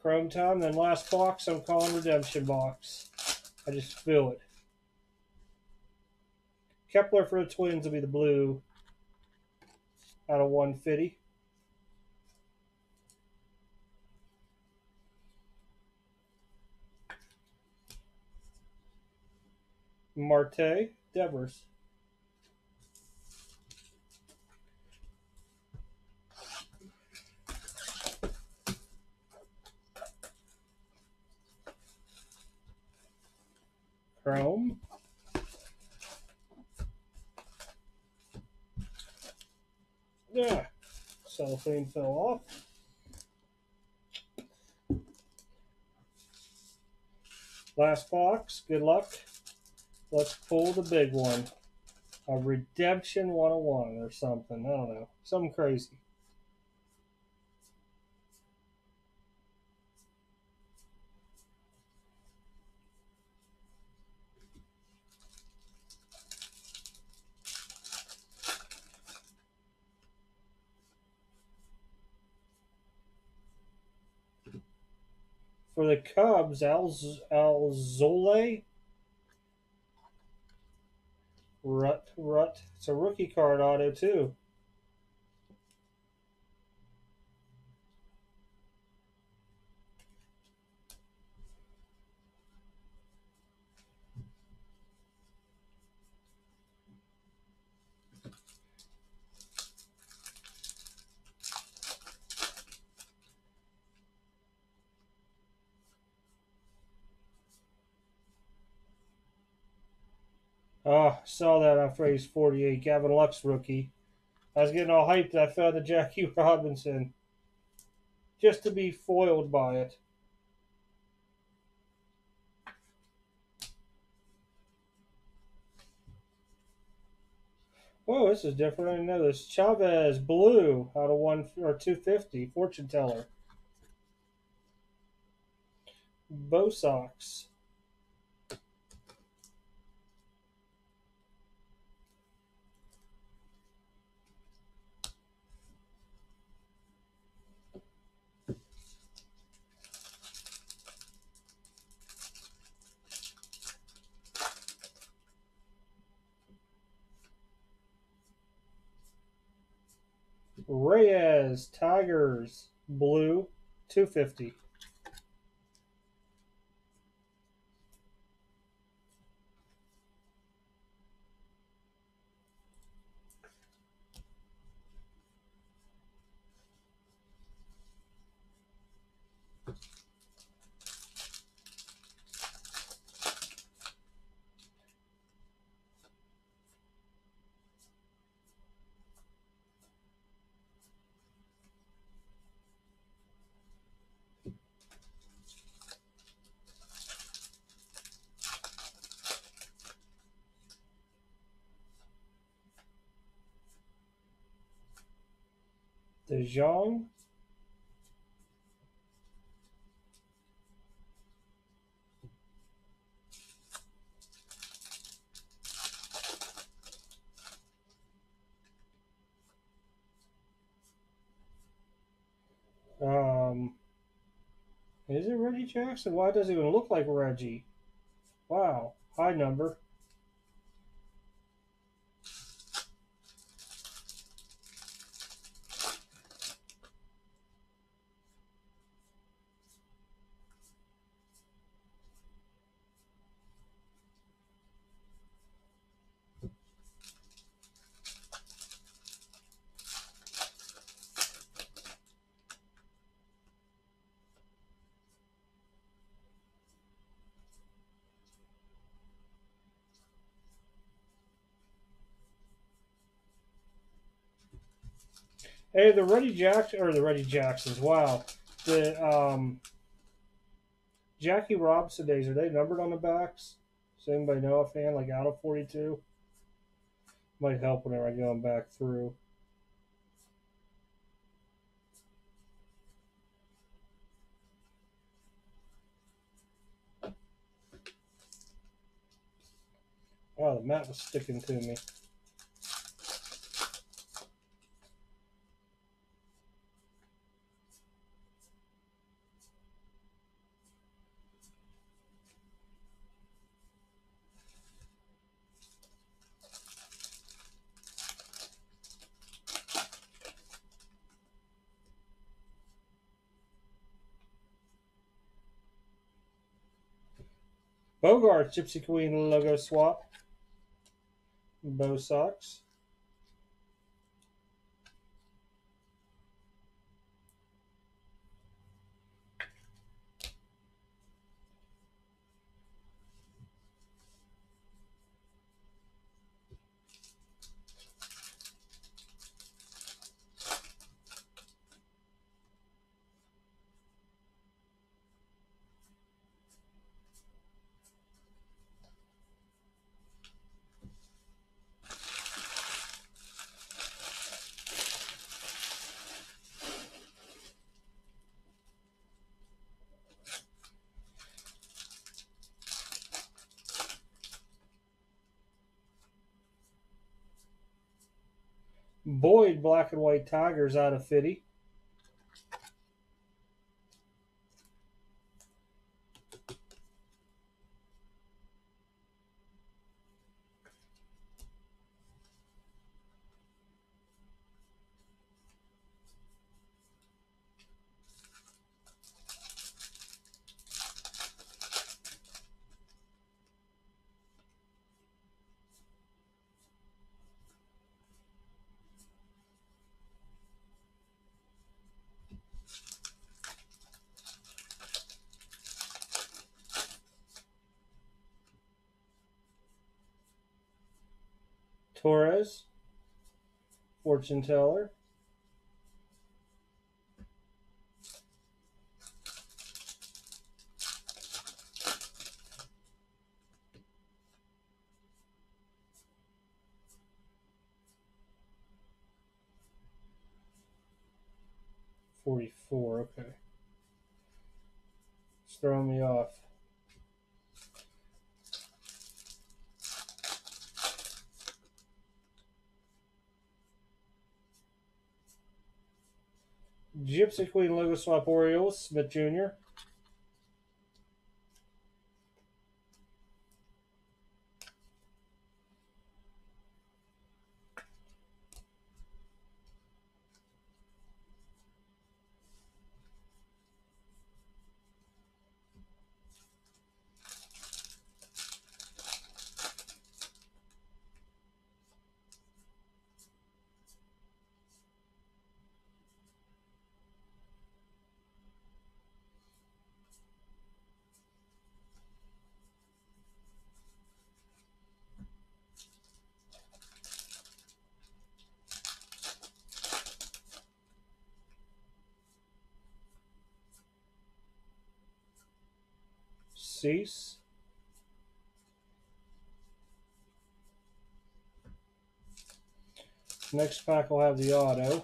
Chrome time, then last box I'm calling redemption box. I just feel it. Kepler for the Twins will be the blue out of 150. Marte, Devers. Chrome. Yeah, cellophane fell off. Last box, good luck. Let's pull the big one. A Redemption 101 or something. I don't know. Something crazy. For the Cubs, Alz- Alzolay. Rut, Rut. It's a rookie card auto, too. Oh, saw that on phrase 48. Gavin Lux rookie. I was getting all hyped. I found the Jackie Robinson just to be foiled by it. Oh, this is different. I didn't know this. Chavis blue out of one or two fifty. Fortune teller. Bo Sox. Reyes Tigers blue 250. De Um, is it Reggie Jackson? Why does it even look like Reggie? Wow, high number. Hey, the Ready Jackson or the Ready Jacksons. Wow, the um, Jackie Robinson days are they numbered on the backs? Does anybody know offhand? Like out of forty-two, might help whenever I go back through. Oh, the mat was sticking to me. Bogart, Gypsy Queen logo swap. Bo Sox. Boyd, Black and White Tigers out of 50. Torres, fortune teller. Forty-four. Okay. It's throwing me off. Gypsy Queen logo swap Orioles, Smith Jr. Cease. Next pack will have the auto.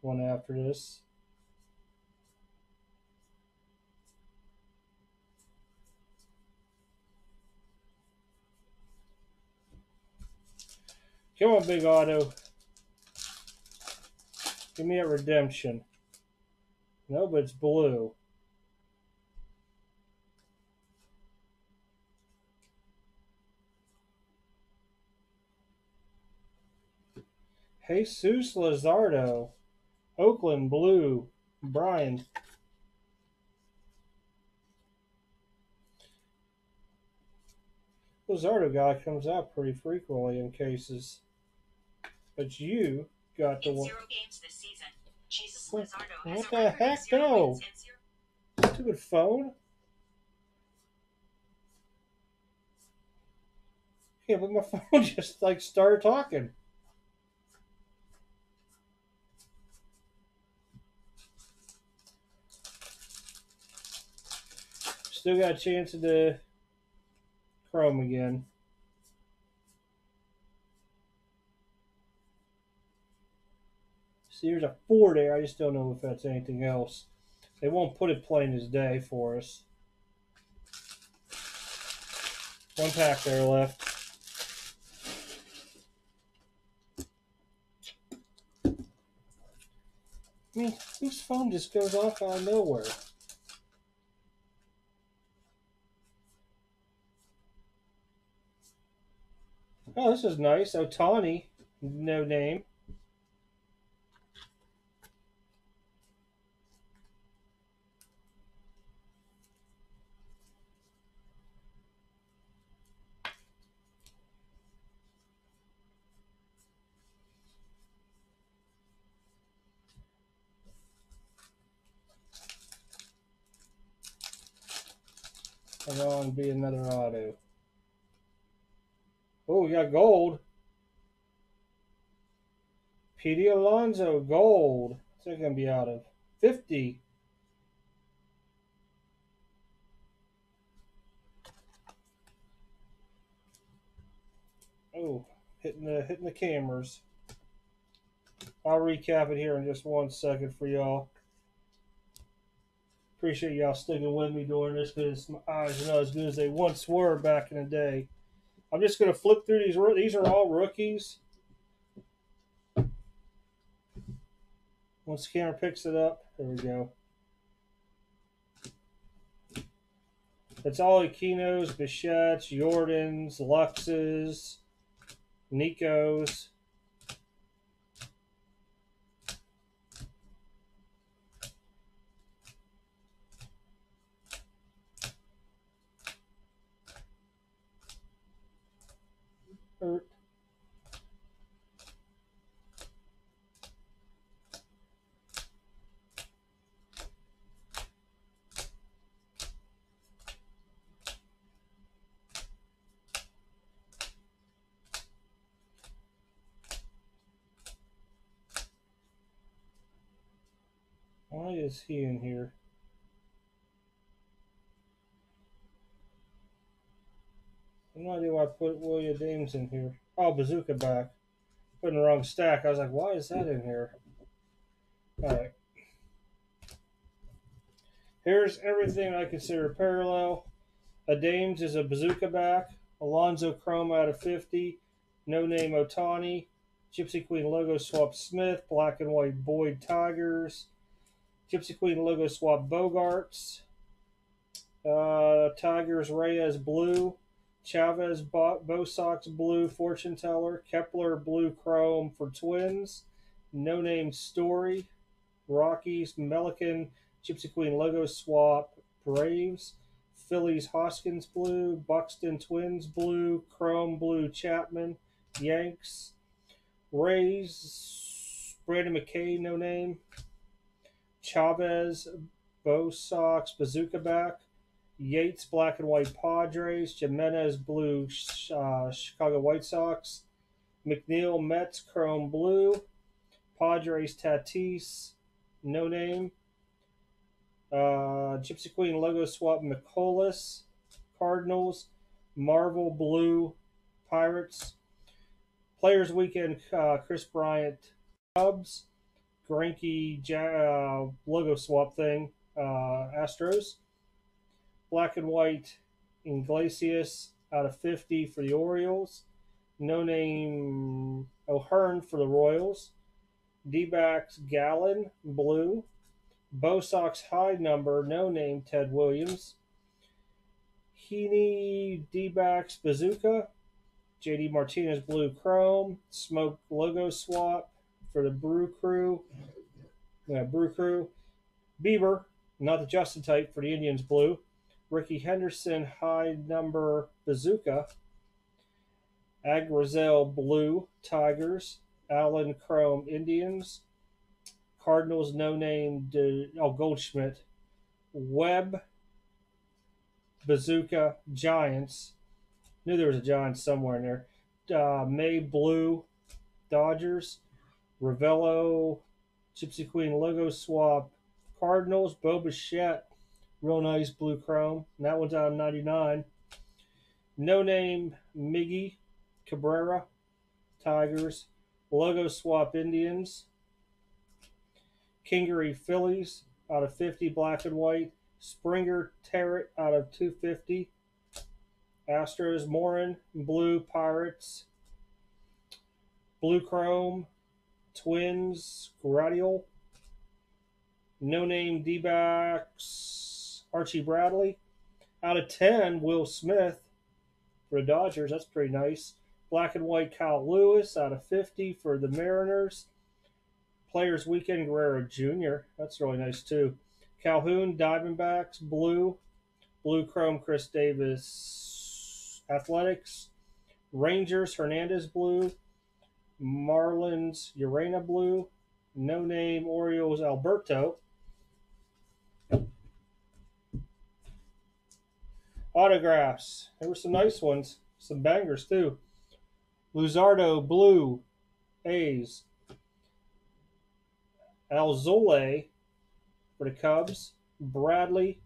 One after this. Come on, big auto. Give me a redemption. No, but it's blue. Jesus Luzardo, Oakland Blue, Brian. Luzardo guy comes out pretty frequently in cases. But you got the In one. zero games this season, Jesus What- what the heck? No. Stupid phone. Yeah, but my phone just like started talking. Still got a chance at the Chrome again. See, there's a four there. I just don't know if that's anything else. They won't put it plain as day for us. One pack there left. I mean, whose phone just goes off out of nowhere? Oh, this is nice. Ohtani, no name. And on be another auto. Oh, we got gold. Petey Alonso, gold. What's that going to be out of? 50. Oh, hitting the hitting the cameras. I'll recap it here in just one second for y'all. Appreciate y'all sticking with me during this because my eyes are not as good as they once were back in the day. I'm just going to flip through these. These are all rookies. Once the camera picks it up, there we go. It's all Aquinos, Bichettes, Jordans, Luxes, Nicos. Is he in here? No idea why I put Willy Adames in here. Oh, Bazooka back. Put in the wrong stack. I was like, why is that in here? Alright. Here's everything I consider parallel. Adames is a Bazooka back. Alonso Chrome out of 50. No name Ohtani. Gypsy Queen logo swap Smith. Black and white Boyd Tigers. Gypsy Queen logo swap Bogaerts. Uh, Tigers Reyes blue. Chavis Bo, Bo Sox blue fortune teller. Kepler blue chrome for Twins. No name Story. Rockies Melican Gypsy Queen logo swap Braves. Phillies Hoskins blue. Buxton Twins blue. Chrome blue Chapman. Yanks. Rays Brendan McKay no name. Chavis Bo Sox Bazooka back. Yates black and white Padres, Jimenez blue uh, Chicago White Sox, McNeil Mets chrome blue, Padres Tatis no name, uh, Gypsy Queen logo swap Mikolas Cardinals, Marvel blue Pirates, Players Weekend uh, Kris Bryant Cubs, Greinke uh, logo swap thing uh, Astros black and white Iglesias out of 50 for the Orioles. No name O'Hearn for the Royals. D backs Gallen, blue. Bo Sox high number, no name Ted Williams. Heaney D backs Bazooka. JD Martinez blue chrome. Smoke logo swap for the Brew Crew. Brew Crew. Bieber, not the Justin type for the Indians blue. Rickey Henderson high number bazooka, Agrizel blue Tigers, Allen Chrome Indians, Cardinals no name De, oh Goldschmidt, Webb Bazooka Giants. Knew there was a Giant somewhere in there. Uh, May Blue Dodgers, Ravelo Gypsy Queen logo swap Cardinals, Bo Real nice blue chrome. And that one's out of 99. No name Miggy Cabrera Tigers. Logo swap Indians. Kingery Phillies out of 50 black and white. Springer Tarot out of 250. Astros Moran Blue Pirates. Blue Chrome Twins Gradial. No name D backs. Archie Bradley. Out of 10, Will Smith for the Dodgers. That's pretty nice. Black and white Kyle Lewis out of 50 for the Mariners. Players Weekend Guerrero Jr. That's really nice too. Calhoun Diamondbacks blue. Blue Chrome Khris Davis Athletics. Rangers Hernandez blue. Marlins Urena blue. No name Orioles Alberto. Autographs. There were some nice ones, some bangers too. Luzardo Blue, A's. Alzolay for the Cubs. Bradley,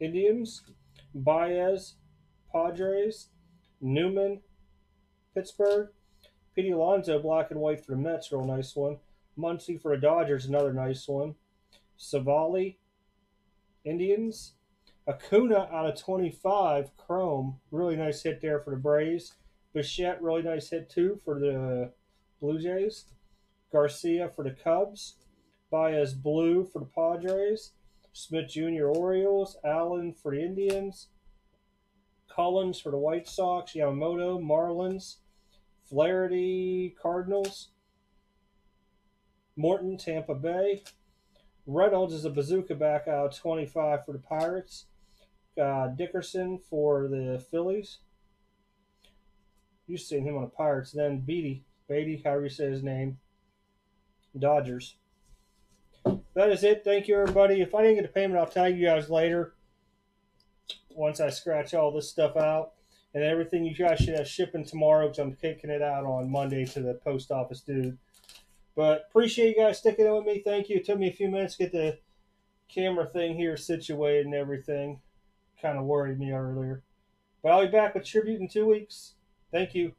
Indians. Baez, Padres. Newman, Pittsburgh. Pete Alonso, black and white for the Mets, real nice one. Muncy for the Dodgers, another nice one. Civale, Indians. Acuña out of 25, Chrome. Really nice hit there for the Braves. Bichette, really nice hit too for the Blue Jays. Garcia for the Cubs. Baez Blue for the Padres. Smith Jr. Orioles. Allen for the Indians. Collins for the White Sox. Yamamoto Marlins. Flaherty Cardinals. Morton Tampa Bay. Reynolds is a bazooka back out of 25 for the Pirates uh, Dickerson for the Phillies. You've seen him on the Pirates. Then Beaty, Beaty, however you say his name, Dodgers. That is it. Thank you, everybody. If I didn't get the payment, I'll tag you guys later. Once I scratch all this stuff out, and everything you guys should have shipping tomorrow because I'm kicking it out on Monday to the post office dude. But appreciate you guys sticking in with me. Thank you. It took me a few minutes to get the camera thing here situated and everything. Kind of worried me earlier. But I'll be back with Tribute in two weeks. Thank you.